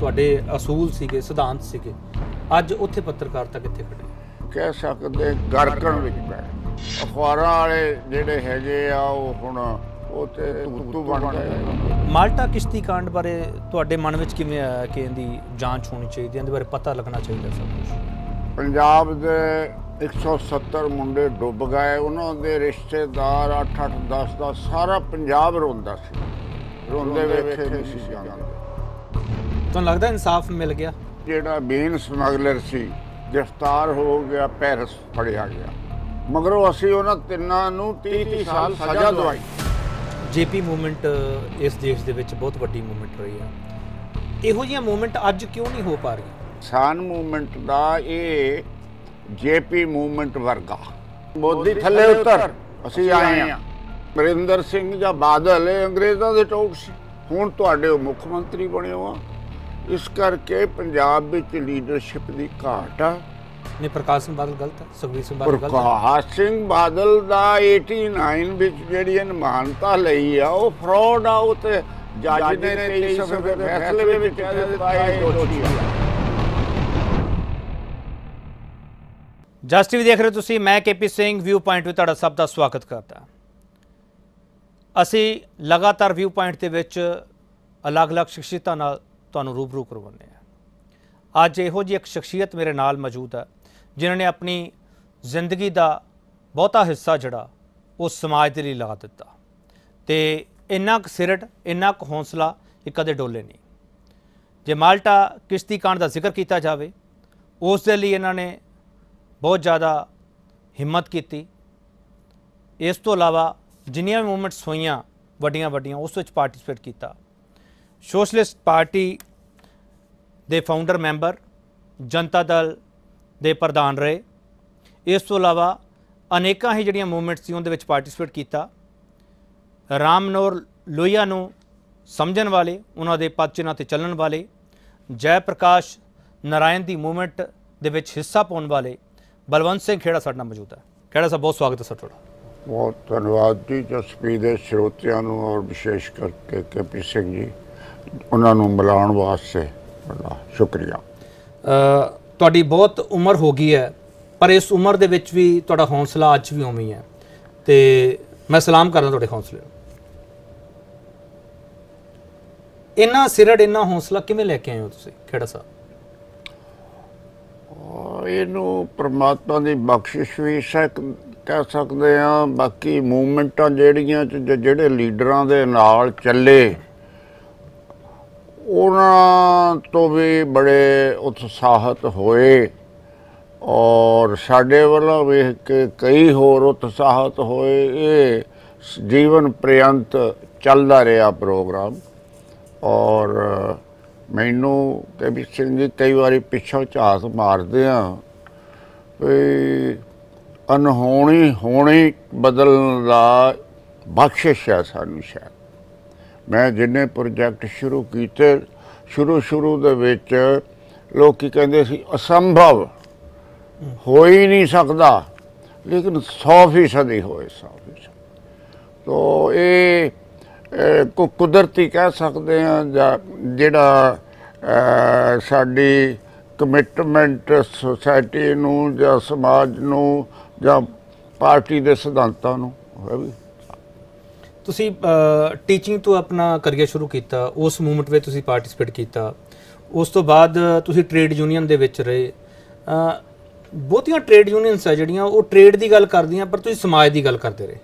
ਤੁਹਾਡੇ ਅਸੂਲ ਸੀਗੇ ਸਿਧਾਂਤ ਸੀਗੇ। ਅੱਜ ਉੱਥੇ ਪੱਤਰਕਾਰਤਾ ਕਿੱਥੇ ਖੜੇ ਕਹਿ ਸਕਦੇ ਗਰਕਣ ਵਿੱਚ ਪੈ ਅਖਬਾਰਾਂ ਵਾਲੇ ਜਿਹੜੇ ਹੈਗੇ ਆ ਉਹ ਹੁਣ ਉਹ ਤੇ ਤੂਤੂ ਬਣ ਗਏ। ਮਾਲਟਾ ਕਿਸ਼ਤੀ ਕਾਂਡ ਬਾਰੇ ਤੁਹਾਡੇ ਮਨ ਵਿੱਚ ਕਿਵੇਂ ਆਇਆ ਕਿ ਇਹਦੀ ਜਾਂਚ ਹੋਣੀ ਚਾਹੀਦੀ ਹੈ? ਇਹਦੇ ਬਾਰੇ ਪਤਾ ਲੱਗਣਾ ਚਾਹੀਦਾ ਸਭ ਕੁਝ ਪੰਜਾਬ ਦੇ 170 ਮੁੰਡੇ ਡੁੱਬ ਗਏ। ਉਹਨਾਂ ਦੇ ਰਿਸ਼ਤੇਦਾਰ 8 8 10 10 ਸਾਰਾ ਪੰਜਾਬ ਰੋਂਦਾ ਸੀ। ਰੋਂਦੇ ਵੇਖੇ ਨਹੀਂ ਸੀ ਜਾਂਦੇ ਤੁਹਾਨੂੰ ਲੱਗਦਾ ਇਨਸਾਫ ਮਿਲ ਗਿਆ? ਜਿਹੜਾ ਮੇਨ ਸਮਗਲਰ ਸੀ ਗ੍ਰਿਫਤਾਰ ਹੋ ਗਿਆ ਪੈਰਿਸ ਫੜਿਆ ਗਿਆ। ਮਗਰੋਂ ਅਸੀਂ ਉਹਨਾਂ ਤਿੰਨਾਂ ਨੂੰ 30 30 ਸਾਲ ਸਜ਼ਾ ਦਵਾਈ। ਜੇਪੀ ਮੂਵਮੈਂਟ ਇਸ ਦੇਸ਼ ਦੇ ਵਿੱਚ ਬਹੁਤ ਵੱਡੀ ਮੂਵਮੈਂਟ ਰਹੀ ਹੈ ਇਹੋ ਜਿਹੀਆਂ ਮੂਵਮੈਂਟ ਅੱਜ ਕਿਉਂ ਨਹੀਂ ਹੋ ਪਾ ਰਹੀ ਕਿਸਾਨ ਮੂਵਮੈਂਟ ਦਾ ਇਹ ਜੇਪੀ ਮੂਵਮੈਂਟ ਵਰਗਾ। ਮੋਦੀ ਥੱਲੇ ਉਤਰ ਅਸੀਂ ਆਏ ਆ ਨਰਿੰਦਰ ਸਿੰਘ ਜਾਂ ਬਾਦਲ ਇਹ ਅੰਗਰੇਜ਼ਾਂ ਦੇ ਟੋਕ ਸੀ। ਹੁਣ ਤੁਹਾਡੇ ਮੁੱਖ ਮੰਤਰੀ ਬਣੇ ਹੋ ਆ। ਇਸ ਕਰਕੇ ਪੰਜਾਬ ਵਿੱਚ ਲੀਡਰਸ਼ਿਪ ਦੀ ਘਾਟ ਆ। ਨਹੀਂ ਪ੍ਰਕਾਸ਼ ਸਿੰਘ ਬਾਦਲ ਗਲਤ ਹੈ ਸੁਖਬੀਰ ਸਿੰਘ ਬਾਦਲ ਗਲਤ ਹੈ ਪ੍ਰਕਾਸ਼ ਸਿੰਘ ਬਾਦਲ ਦਾ 89 ਵਿੱਚ ਜਿਹੜੀ ਇਹਨ ਮਾਨਤਾ ਲਈ ਆ ਉਹ ਫਰਾਡ ਆ ਉਹ ਤੇ ਜੱਜ ਨੇ 23 ਸਫੇ ਦੇ ਫੈਸਲੇ ਵਿੱਚ ਕਹਿ ਦਿੱਤਾ ਇਹ ਦੋਸ਼ੀ ਆ। ਜਸਟ ਟੀਵੀ ਦੇਖ ਰਹੇ ਹੋ ਤੁਸੀਂ ਮੈਂ ਕੇਪੀ ਸਿੰਘ ਵਿਊ ਪੁਆਇੰਟ ਵਿੱਚ ਤੁਹਾਡਾ ਸਭ ਦਾ ਸਵਾਗਤ ਕਰਦਾ। ਅਸੀਂ ਲਗਾਤਾਰ ਵਿਊ ਪੁਆਇੰਟ ਦੇ ਵਿੱਚ ਅਲੱਗ-ਅਲੱਗ ਸ਼ਖਸੀਅਤਾਂ ਨਾਲ ਤੁਹਾਨੂੰ ਰੂਬਰੂ ਕਰਵਾਉਂਦੇ ਹਾਂ। ਅੱਜ ਇਹੋ ਜਿਹੀ ਇੱਕ ਸ਼ਖਸੀਅਤ ਮੇਰੇ ਨਾਲ ਮੌਜੂਦ ਹੈ, ਜਿਨ੍ਹਾਂ ਨੇ ਆਪਣੀ ਜ਼ਿੰਦਗੀ ਦਾ ਬਹੁਤਾ ਹਿੱਸਾ ਜਿਹੜਾ ਉਹ ਸਮਾਜ ਦੇ ਲਈ ਲਾ ਦਿੱਤਾ। ਤੇ ਇੰਨਾ ਕੁ ਸਿਰਟ, ਇੰਨਾ ਕੁ ਹੌਸਲਾ ਇਹ ਕਦੇ ਡੋਲੇ ਨਹੀਂ। ਜੇ ਮਾਲਟਾ ਕਿਸ਼ਤੀ ਕਾਂਡ ਦਾ ਜ਼ਿਕਰ ਕੀਤਾ ਜਾਵੇ, ਉਸ ਦੇ ਲਈ ਇਹਨਾਂ ਨੇ ਬਹੁਤ ਜ਼ਿਆਦਾ ਹਿੰਮਤ ਕੀਤੀ। ਇਸ ਤੋਂ ਇਲਾਵਾ ਜਿੰਨੀਆਂ ਵੀ ਮੂਵਮੈਂਟਸ ਹੋਈਆਂ ਵੱਡੀਆਂ ਵੱਡੀਆਂ ਉਸ ਵਿੱਚ ਪਾਰਟਿਸਿਪੇਟ ਕੀਤਾ। ਸੋਸ਼ਲਿਸਟ ਪਾਰਟੀ ਦੇ ਫਾਊਂਡਰ ਮੈਂਬਰ ਜਨਤਾ ਦਲ ਦੇ ਪ੍ਰਧਾਨ ਰਹੇ। ਇਸ ਤੋਂ ਇਲਾਵਾ ਅਨੇਕਾਂ ਹੀ ਜਿਹੜੀਆਂ ਮੂਵਮੈਂਟਸ ਸੀ, ਉਹਦੇ ਵਿੱਚ ਪਾਰਟਿਸਿਪੇਟ ਕੀਤਾ। ਰਾਮ ਮਨੋਹਰ ਲੋਹੀਆ ਨੂੰ ਸਮਝਣ ਵਾਲੇ, ਉਹਨਾਂ ਦੇ ਪਦ ਚਿੰਨ੍ਹਾਂ ਤੇ ਚੱਲਣ ਵਾਲੇ ਜੈ ਪ੍ਰਕਾਸ਼ ਨਾਰਾਇਣ ਦੀ ਮੂਵਮੈਂਟ ਦੇ ਵਿੱਚ ਹਿੱਸਾ ਪਾਉਣ ਵਾਲੇ, ਬਲਵੰਤ ਸਿੰਘ ਖੇੜਾ ਸਾਡੇ ਨਾਲ ਮੌਜੂਦ ਹੈ। ਖੇੜਾ ਸਾਹਿਬ, ਬਹੁਤ ਸਵਾਗਤ ਹੈ ਸਰ ਤੁਹਾਡਾ। ਬਹੁਤ ਧੰਨਵਾਦ ਜੀ, ਜਸਪੀ ਦੇ ਸਰੋਤਿਆਂ ਨੂੰ ਔਰ ਵਿਸ਼ੇਸ਼ ਕਰਕੇ ਕੇਪੀ ਸਿੰਘ ਜੀ, ਉਹਨਾਂ ਨੂੰ ਮਿਲਾਉਣ ਵਾਸਤੇ। ਬੜਾ ਸ਼ੁਕਰੀਆ। ਤੁਹਾਡੀ ਬਹੁਤ ਉਮਰ ਹੋ ਗਈ ਹੈ ਪਰ ਇਸ ਉਮਰ ਦੇ ਵਿੱਚ ਵੀ ਤੁਹਾਡਾ ਹੌਸਲਾ ਅੱਜ ਵੀ ਉਵੇਂ ਹੀ ਹੈ। ਤੇ ਮੈਂ ਸਲਾਮ ਕਰਦਾ ਤੁਹਾਡੇ ਹੌਸਲੇ ਨੂੰ। ਇੰਨਾ ਸਿਰੜ ਇੰਨਾ ਹੌਸਲਾ ਕਿਵੇਂ ਲੈ ਕੇ ਆਏ ਹੋ ਤੁਸੀਂ ਖੇੜਾ ਸਾਹਿਬ? ਇਹਨੂੰ ਪ੍ਰਮਾਤਮਾ ਦੀ ਬਖਸ਼ਿਸ਼ ਵੀ ਸਕ ਕਹਿ ਸਕਦੇ ਆ ਬਾਕੀ ਮੂਵਮੈਂਟਾਂ ਜਿਹੜੀਆਂ ਜਿਹੜੇ ਲੀਡਰਾਂ ਦੇ ਨਾਲ ਚੱਲੇ ਉਹਨਾਂ ਤੋਂ ਵੀ ਬੜੇ ਉਤਸ਼ਾਹਤ ਹੋਏ ਔਰ ਸਾਡੇ ਵੱਲੋਂ ਵੇਖ ਕੇ ਕਈ ਹੋਰ ਉਤਸ਼ਾਹਤ ਹੋਏ। ਇਹ ਜੀਵਨ ਪ੍ਰਯੰਤ ਚੱਲਦਾ ਰਿਹਾ ਪ੍ਰੋਗਰਾਮ ਔਰ ਮੈਨੂੰ ਤੇ ਵੀ ਸਿੰਘ ਜੀ ਕਈ ਵਾਰੀ ਪਿੱਛੋਂ ਝਾਸ ਮਾਰਦੇ ਆ ਵੀ ਅਨਹੋਣੀ ਹੋਣੀ ਬਦਲਣ ਦਾ ਬਖਸ਼ਿਸ਼ ਹੈ ਸਾਨੂੰ ਸ਼ਾਇਦ। ਮੈਂ ਜਿੰਨੇ ਪ੍ਰੋਜੈਕਟ ਸ਼ੁਰੂ ਕੀਤੇ ਸ਼ੁਰੂ ਸ਼ੁਰੂ ਦੇ ਵਿੱਚ ਲੋਕੀ ਕਹਿੰਦੇ ਸੀ ਅਸੰਭਵ ਹੋ ਹੀ ਨਹੀਂ ਸਕਦਾ। ਲੇਕਿਨ 100% ਹੀ ਹੋਏ 100% ਤੋ ਇਹ ਅਹ, ਕੁਦਰਤੀ ਕਹਿ ਸਕਦੇ ਆ ਜਾਂ ਜਿਹੜਾ ਸਾਡੀ ਕਮਿਟਮੈਂਟ ਸੋਸਾਇਟੀ ਨੂੰ ਜਾਂ ਸਮਾਜ ਨੂੰ ਜਾਂ ਪਾਰਟੀ ਦੇ ਸਿਧਾਂਤਾਂ ਨੂੰ ਹੈ ਵੀ? ਤੁਸੀਂ ਟੀਚਿੰਗ ਤੋਂ ਆਪਣਾ ਕਰੀਅਰ ਸ਼ੁਰੂ ਕੀਤਾ, ਉਸ ਮੂਵਮੈਂਟ ਵਿੱਚ ਤੁਸੀਂ ਪਾਰਟਿਸਿਪੇਟ ਕੀਤਾ। ਉਸ ਤੋਂ ਬਾਅਦ ਤੁਸੀਂ ਟ੍ਰੇਡ ਯੂਨੀਅਨ ਦੇ ਵਿੱਚ ਰਹੇ। ਬਹੁਤੀਆਂ ਟ੍ਰੇਡ ਯੂਨੀਅਨਸ ਆ ਜਿਹੜੀਆਂ, ਉਹ ਟ੍ਰੇਡ ਦੀ ਗੱਲ ਕਰਦੀਆਂ, ਪਰ ਤੁਸੀਂ ਸਮਾਜ ਦੀ ਗੱਲ ਕਰਦੇ ਰਹੇ।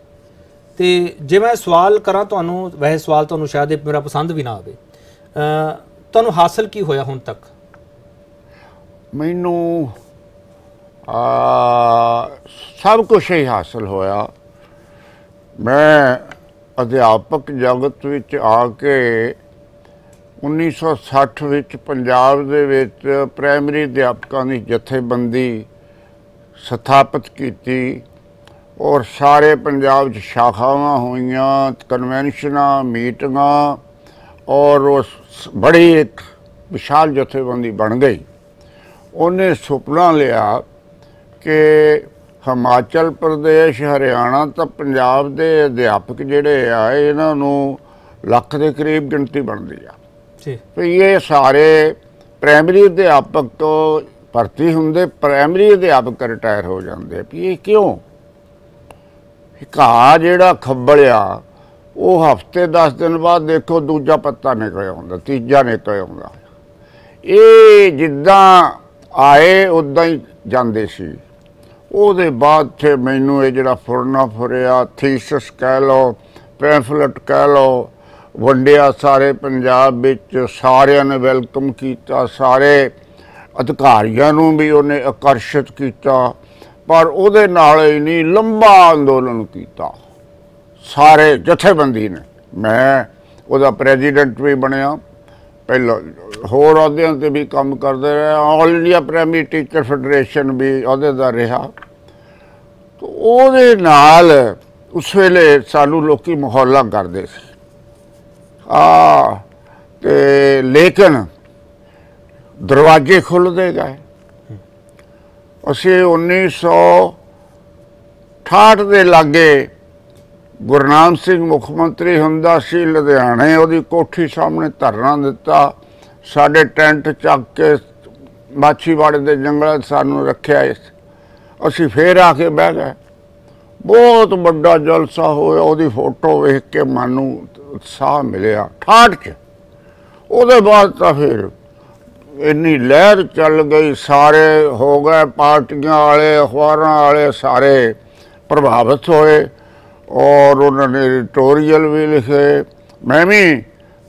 ਤੇ ਜੇ ਮੈਂ ਸਵਾਲ ਕਰਾਂ ਤੁਹਾਨੂੰ, ਵੈਸੇ ਸਵਾਲ ਤੁਹਾਨੂੰ ਸ਼ਾਇਦ ਮੇਰਾ ਪਸੰਦ ਵੀ ਨਾ ਆਵੇ। ਤੁਹਾਨੂੰ ਹਾਸਲ ਕੀ ਹੋਇਆ ਹੁਣ ਤੱਕ? ਮੈਨੂੰ, ਆ, ਸਭ ਕੁਝ ਹੀ ਹਾਸਲ ਹੋਇਆ। ਮੈਂ ਅਧਿਆਪਕ ਜਗਤ ਵਿੱਚ ਆ ਕੇ 1960 ਵਿੱਚ ਪੰਜਾਬ ਦੇ ਵਿੱਚ ਪ੍ਰਾਇਮਰੀ ਅਧਿਆਪਕਾਂ ਦੀ ਜਥੇਬੰਦੀ ਸਥਾਪਿਤ ਕੀਤੀ ਔਰ ਸਾਰੇ ਪੰਜਾਬ 'ਚ ਸ਼ਾਖਾਵਾਂ ਹੋਈਆਂ ਕਨਵੈਨਸ਼ਨਾਂ ਮੀਟਿੰਗਾਂ ਔਰ ਉਸ ਬੜੀ ਇੱਕ ਵਿਸ਼ਾਲ ਜਥੇਬੰਦੀ ਬਣ ਗਈ। ਉਹਨੇ ਸੁਪਨਾ ਲਿਆ ਕਿ ਹਿਮਾਚਲ ਪ੍ਰਦੇਸ਼ ਹਰਿਆਣਾ ਤਾਂ ਪੰਜਾਬ ਦੇ ਅਧਿਆਪਕ ਜਿਹੜੇ ਆ ਇਹਨਾਂ ਨੂੰ ਲੱਖ ਦੇ ਕਰੀਬ ਗਿਣਤੀ ਬਣਦੀ ਆ। ਜੀ। ਵੀ ਇਹ ਸਾਰੇ ਪ੍ਰਾਇਮਰੀ ਅਧਿਆਪਕ ਤੋਂ ਭਰਤੀ ਹੁੰਦੇ ਪ੍ਰਾਇਮਰੀ ਅਧਿਆਪਕ ਰਿਟਾਇਰ ਹੋ ਜਾਂਦੇ ਵੀ ਇਹ ਕਿਉਂ? ਘਾਹ ਜਿਹੜਾ ਖੱਬਲਿਆ ਉਹ ਹਫ਼ਤੇ 10 ਦਿਨ ਬਾਅਦ ਦੇਖੋ ਦੂਜਾ ਪੱਤਾ ਨਿਕਲ ਆਉਂਦਾ ਤੀਜਾ ਨਿਕਲ ਆਉਂਦਾ। ਇਹ ਜਿੱਦਾਂ ਆਏ ਉਦਾਂ ਹੀ ਜਾਂਦੇ ਸੀ। ਉਹਦੇ ਬਾਅਦ ਤੇ ਮੈਨੂੰ ਇਹ ਜਿਹੜਾ ਫੁਰਨਾ ਫੁਰਿਆ, ਥੀਸਸ ਕਹਿ ਲਓ, ਪੈਂਫਲੇਟ ਕਹਿ ਲਓ, ਵੰਡਿਆ ਸਾਰੇ ਪੰਜਾਬ ਵਿੱਚ, ਸਾਰਿਆਂ ਨੇ ਵੈਲਕਮ ਕੀਤਾ, ਸਾਰੇ ਅਧਿਕਾਰੀਆਂ ਨੂੰ ਵੀ ਉਹਨੇ ਆਕਰਸ਼ਿਤ ਕੀਤਾ, ਪਰ ਉਹਦੇ ਨਾਲ ਹੀ ਨਹੀਂ, ਲੰਬਾ ਅੰਦੋਲਨ ਕੀਤਾ। ਸਾਰੇ ਜਥੇਬੰਦੀ ਨੇ। ਮੈਂ ਉਹਦਾ ਪ੍ਰੈਜ਼ੀਡੈਂਟ ਵੀ ਬਣਿਆ, ਪਹਿਲਾਂ ਹੋਰ ਅਹੁਦਿਆਂ ਤੇ ਵੀ ਕੰਮ ਕਰਦੇ ਰਹੇ। All India primary teacher federation ਵੀ ਅਹੁਦੇ ਦਾ ਰਿਹਾ। ਤੇ ਉਹਦੇ ਨਾਲ ਉਸ ਵੇਲੇ ਸਾਨੂੰ ਲੋਕੀ ਮੁਹੱਲਾ ਕਰਦੇ ਸੀ। ਆ, ਤੇ ਲੇਕਿਨ ਦਰਵਾਜ਼ੇ ਖੁੱਲਦੇ ਗਏ। ਅਸੀਂ 1968 ਦੇ ਲਾਗੇ ਗੁਰਨਾਮ ਸਿੰਘ ਮੁੱਖ ਮੰਤਰੀ ਹੁੰਦਾ ਸੀ, ਲੁਧਿਆਣੇ ਉਹਦੀ ਕੋਠੀ ਸਾਹਮਣੇ ਧਰਨਾ ਦਿੱਤਾ। ਸਾਡੇ ਟੈਂਟ ਚੱਕ ਕੇ ਮਾਛੀਵਾੜੇ ਦੇ ਜੰਗਲਾਂ 'ਚ ਸਾਨੂੰ ਰੱਖਿਆ ਇਸ। ਅਸੀਂ ਫੇਰ ਆ ਕੇ ਬਹਿ ਗਏ। ਬਹੁਤ ਵੱਡਾ ਜਲਸਾ ਹੋਇਆ, ਉਹਦੀ ਫੋਟੋ ਵੇਖ ਕੇ ਮਨ ਨੂੰ ਉਤਸ਼ਾਹ ਮਿਲਿਆ, ਠਾਠ ਚ ਉਹਦੇ ਬਾਅਦ ਤਾਂ ਫਿਰ ਇੰਨੀ ਲਹਿਰ ਚੱਲ ਗਈ, ਸਾਰੇ ਹੋ ਗਏ, ਪਾਰਟੀਆਂ ਵਾਲੇ, ਅਖਬਾਰਾਂ ਵਾਲੇ ਸਾਰੇ ਪ੍ਰਭਾਵਿਤ ਹੋਏ ਔਰ ਉਹਨਾਂ ਨੇ ਐਡੀਟੋਰੀਅਲ ਵੀ ਲਿਖੇ। ਮੈਂ ਵੀ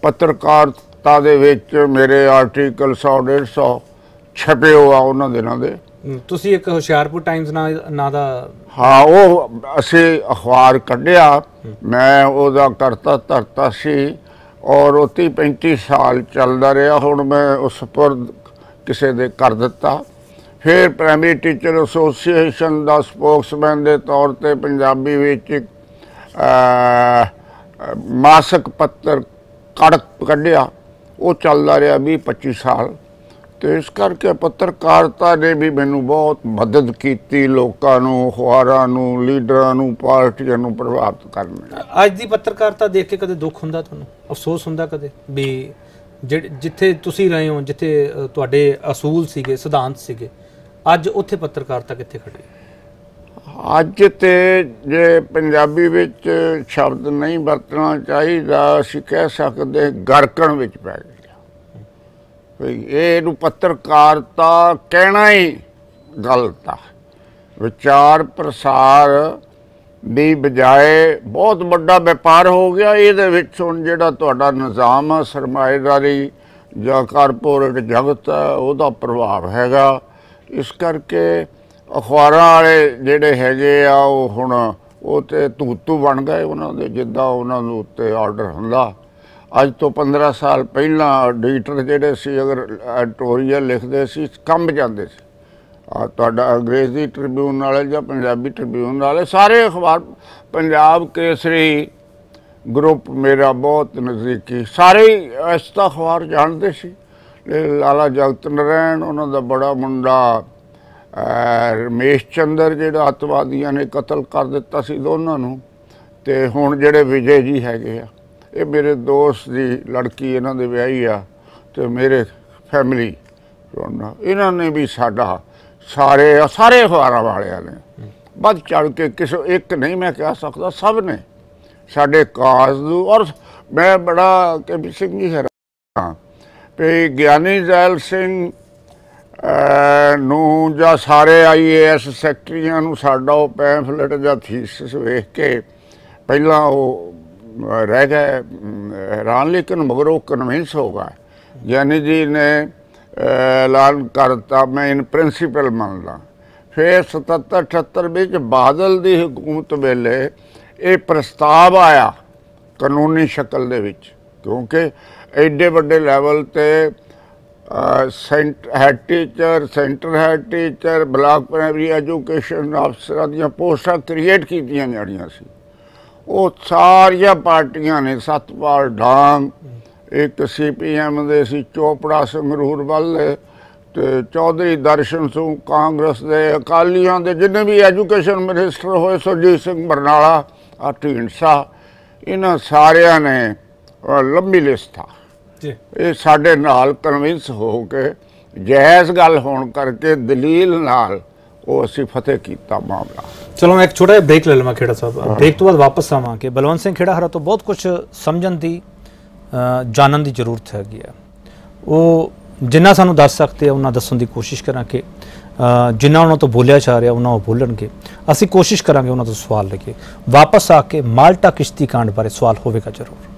ਪੱਤਰਕਾਰ ਪੱਤਰਕਾਰਤਾ ਦੇ ਵਿੱਚ ਮੇਰੇ ਆਰਟੀਕਲ 100 150 ਛਪੇ ਹੋਆ ਉਹਨਾਂ ਦਿਨਾਂ ਦੇ। ਤੁਸੀਂ ਇੱਕ ਹੁਸ਼ਿਆਰਪੁਰ ਟਾਈਮਜ਼ ਨਾਂ ਦਾ ਹਾਂ ਉਹ ਅਸੀਂ ਅਖਬਾਰ ਕੱਢਿਆ। ਮੈਂ ਉਹਦਾ ਕਰਤਾ ਧਰਤਾ ਸੀ ਔਰ ਉਹ 30 35 ਸਾਲ ਚੱਲਦਾ ਰਿਹਾ। ਹੁਣ ਮੈਂ ਉਸ ਪਰ ਕਿਸੇ ਦੇ ਕਰ ਦਿੱਤਾ। ਫਿਰ ਪ੍ਰਾਇਮਰੀ ਟੀਚਰ ਐਸੋਸੀਏਸ਼ਨ ਦਾ ਸਪੋਕਸਮੈਨ ਦੇ ਤੌਰ ਤੇ ਪੰਜਾਬੀ ਵਿੱਚ ਮਾਸਕ ਪੱਤਰ ਕੜਕ ਕੱਢਿਆ। ਉਹ ਚੱਲਦਾ ਰਿਹਾ 20 25 ਸਾਲ। ਤੇ ਇਸ ਕਰਕੇ ਪੱਤਰਕਾਰਤਾ ਨੇ ਵੀ ਮੈਨੂੰ ਬਹੁਤ ਮਦਦ ਕੀਤੀ ਲੋਕਾਂ ਨੂੰ, ਅਖਬਾਰਾਂ ਨੂੰ, ਲੀਡਰਾਂ ਨੂੰ, ਪਾਰਟੀਆਂ ਨੂੰ ਪ੍ਰਭਾਵਿਤ ਕਰਨ ਅੱਜ ਦੀ ਪੱਤਰਕਾਰਤਾ ਦੇਖ ਕੇ ਕਦੇ ਦੁੱਖ ਹੁੰਦਾ ਤੁਹਾਨੂੰ? ਅਫਸੋਸ ਹੁੰਦਾ ਕਦੇ? ਵੀ ਜਿਹੜੇ ਜਿੱਥੇ ਤੁਸੀਂ ਰਹੇ ਹੋ, ਜਿੱਥੇ ਤੁਹਾਡੇ ਅਸੂਲ ਸੀਗੇ, ਸਿਧਾਂਤ ਸੀਗੇ, ਅੱਜ ਉੱਥੇ ਪੱਤਰਕਾਰਤਾ ਕਿੱਥੇ ਖੜੀ ਹੈ? ਅੱਜ ਤੇ ਜੇ ਪੰਜਾਬੀ ਵਿੱਚ ਸ਼ਬਦ ਨਹੀਂ ਵਰਤਣਾ ਚਾਹੀਦਾ, ਅਸੀਂ ਕਹਿ ਸਕਦੇ ਗਰਕਣ ਵਿੱਚ ਪੈ ਗਿਆ। ਵੀ ਇਹਨੂੰ ਪੱਤਰਕਾਰਤਾ ਕਹਿਣਾ ਹੀ ਗਲਤ ਆ। ਵਿਚਾਰ ਪ੍ਰਸਾਰ ਦੀ ਬਜਾਏ ਬਹੁਤ ਵੱਡਾ ਵਪਾਰ ਹੋ ਗਿਆ। ਇਹਦੇ ਵਿੱਚ ਹੁਣ ਜਿਹੜਾ ਤੁਹਾਡਾ ਨਿਜ਼ਾਮ ਆ, ਸਰਮਾਏਦਾਰੀ ਜਾਂ ਕਾਰਪੋਰੇਟ ਜਗਤ ਹੈ ਉਹਦਾ ਪ੍ਰਭਾਵ ਹੈਗਾ। ਇਸ ਕਰਕੇ ਅਖਬਾਰਾਂ ਵਾਲੇ ਜਿਹੜੇ ਹੈਗੇ ਆ, ਉਹ ਹੁਣ ਉਹ ਤੇ ਧੂਤੂ ਬਣ ਗਏ ਉਹਨਾਂ ਦੇ, ਜਿੱਦਾਂ ਉਹਨਾਂ ਨੂੰ ਉੱਤੇ ਆਰਡਰ ਹੁੰਦਾ। ਅੱਜ ਤੋਂ 15 ਸਾਲ ਪਹਿਲਾਂ ਐਡੀਟਰ ਜਿਹੜੇ ਸੀ, ਅਗਰ ਐਡੀਟੋਰੀਅਲ ਲਿਖਦੇ ਸੀ, ਕੰਬ ਜਾਂਦੇ ਸੀ। ਆ ਤੁਹਾਡਾ ਅੰਗਰੇਜ਼ੀ ਟ੍ਰਿਬਿਊਨ ਵਾਲੇ ਜਾਂ ਪੰਜਾਬੀ ਟ੍ਰਿਬਿਊਨ ਵਾਲੇ, ਸਾਰੇ ਅਖਬਾਰ, ਪੰਜਾਬ ਕੇਸਰੀ ਗਰੁੱਪ ਮੇਰਾ ਬਹੁਤ ਨਜ਼ਦੀਕੀ, ਸਾਰੇ ਹੀ ਇਸ ਦਾ ਅਖਬਾਰ ਜਾਣਦੇ ਸੀ। ਲਾਲਾ ਜਗਤ ਨਾਰਾਇਣ, ਉਹਨਾਂ ਦਾ ਬੜਾ ਮੁੰਡਾ ਰਮੇਸ਼ ਚੰਦਰ ਜਿਹੜਾ ਅੱਤਵਾਦੀਆਂ ਨੇ ਕਤਲ ਕਰ ਦਿੱਤਾ ਸੀ ਦੋਨਾਂ ਨੂੰ, ਤੇ ਹੁਣ ਜਿਹੜੇ ਵਿਜੇ ਜੀ ਹੈਗੇ ਆ, ਇਹ ਮੇਰੇ ਦੋਸਤ ਦੀ ਲੜਕੀ ਇਹਨਾਂ ਦੇ ਵਿਆਹੀ ਆ, ਤੇ ਮੇਰੇ ਫੈਮਿਲੀ ਇਹਨਾਂ ਨੇ ਵੀ ਸਾਡਾ ਸਾਰੇ ਸਾਰੇ ਅਖਬਾਰਾਂ ਵਾਲਿਆਂ ਨੇ। ਵੱਧ ਚੜ ਕੇ ਕਿਸੇ ਇੱਕ ਨਹੀਂ ਮੈਂ ਕਹਿ ਸਕਦਾ, ਸਭ ਨੇ ਸਾਡੇ ਕਾਜ਼ ਨੂੰ, ਔਰ ਮੈਂ ਬੜਾ ਕਿ ਸਿੰਘ ਜੀ ਹੈਰਾਨ ਤੇ ਗਿਆਨੀ ਜ਼ੈਲ ਸਿੰਘ ਨੂੰ ਜਾਂ ਸਾਰੇ ਆਈਏਐਸ ਸੈਕਟਰੀਆਂ ਨੂੰ ਸਾਡਾ ਉਹ ਪੈਂਫਲੇਟ ਜਾਂ ਥੀਸਿਸ ਵੇਖ ਕੇ ਪਹਿਲਾਂ ਉਹ ਰਹਿ ਗਏ ਹੈਰਾਨ ਲੇਕਿਨ ਮਗਰ ਉਹ ਕਨਵਿੰਸ ਹੋ ਗਏ। ਗਿਆਨੀ ਜੀ ਨੇ ਅਹ, ਐਲਾਨ ਕਰਤਾ ਮੈਂ ਇਨ ਪ੍ਰਿੰਸੀਪਲ ਮੰਨਦਾ। ਫਿਰ 77 78 ਵਿੱਚ ਬਾਦਲ ਦੀ ਹਕੂਮਤ ਵੇਲੇ ਇਹ ਪ੍ਰਸਤਾਵ ਆਇਆ ਕਾਨੂੰਨੀ ਸ਼ਕਲ ਦੇ ਵਿੱਚ ਕਿਉਂਕਿ ਐਡੇ ਵੱਡੇ ਲੈਵਲ ਤੇ head teacher, centre head teacher, block primary education ਅਫਸਰਾਂ ਦੀਆਂ ਪੋਸਟਾਂ ਕ੍ਰੀਏਟ ਕੀਤੀਆਂ ਜਾਣੀਆਂ ਸੀ। ਉਹ ਸਾਰੀਆਂ ਪਾਰਟੀਆਂ ਨੇ, ਸਤਪਾਲ ਡਾਂਗ, ਇੱਕ ਸੀਪੀਐਮ ਦੇ ਸੀ, ਚੋਪੜਾ ਸੰਗਰੂਰ ਵਾਲੇ ਤੇ ਚੌਧਰੀ ਦਰਸ਼ਨ ਸਿੰਘ ਕਾਂਗਰਸ ਦੇ, ਅਕਾਲੀਆਂ ਦੇ ਜਿੰਨੇ ਵੀ ਐਜੂਕੇਸ਼ਨ ਮਿਨਿਸਟਰ ਹੋਏ, ਸੁਰਜੀਤ ਸਿੰਘ ਬਰਨਾਲਾ ਆ ਢੀਂਡਸਾ ਇਹਨਾਂ ਸਾਰਿਆਂ ਨੇ ਲੰਬੀ ਲਿਸਟ ਆ। ਜੀ ਇਹ ਸਾਡੇ ਨਾਲ ਕਨਵਿੰਸ ਹੋ ਕੇ ਜਾਇਜ਼ ਗੱਲ ਹੋਣ ਕਰਕੇ ਦਲੀਲ ਨਾਲ ਉਹ ਅਸੀਂ ਫਤਿਹ ਕੀਤਾ ਮਾਮਲਾ। ਚਲੋ ਮੈਂ ਇੱਕ ਛੋਟਾ ਜਿਹਾ ਬ੍ਰੇਕ ਲੈ ਲਵਾਂ ਖੇੜਾ ਸਾਹਿਬ। ਬ੍ਰੇਕ ਤੋਂ ਬਾਅਦ ਵਾਪਸ ਆਵਾਂਗੇ। ਬਲਵੰਤ ਸਿੰਘ ਖੇੜਾ ਹਰਾ ਤੋਂ ਬਹੁਤ ਕੁਝ ਸਮਝਣ ਦੀ ਜਾਣਨ ਦੀ ਜ਼ਰੂਰਤ ਹੈਗੀ ਹੈ ਉਹ ਜਿੰਨਾ ਸਾਨੂੰ ਦੱਸ ਸਕਦੇ ਆ ਉਹਨਾਂ ਦੱਸਣ ਦੀ ਕੋਸ਼ਿਸ਼ ਕਰਾਂਗੇ। ਜਿੰਨਾ ਉਹਨਾਂ ਤੋਂ ਬੋਲਿਆ ਜਾ ਰਿਹਾ ਉਹਨਾਂ ਉਹ ਬੋਲਣਗੇ। ਅਸੀਂ ਕੋਸ਼ਿਸ਼ ਕਰਾਂਗੇ ਉਹਨਾਂ ਤੋਂ ਸਵਾਲ ਲੈ ਕੇ। ਵਾਪਸ ਆ ਕੇ ਮਾਲਟਾ ਕਿਸ਼ਤੀ ਕਾਂਡ ਬਾਰੇ ਸਵਾਲ ਹੋਵੇਗਾ ਜ਼ਰੂਰ।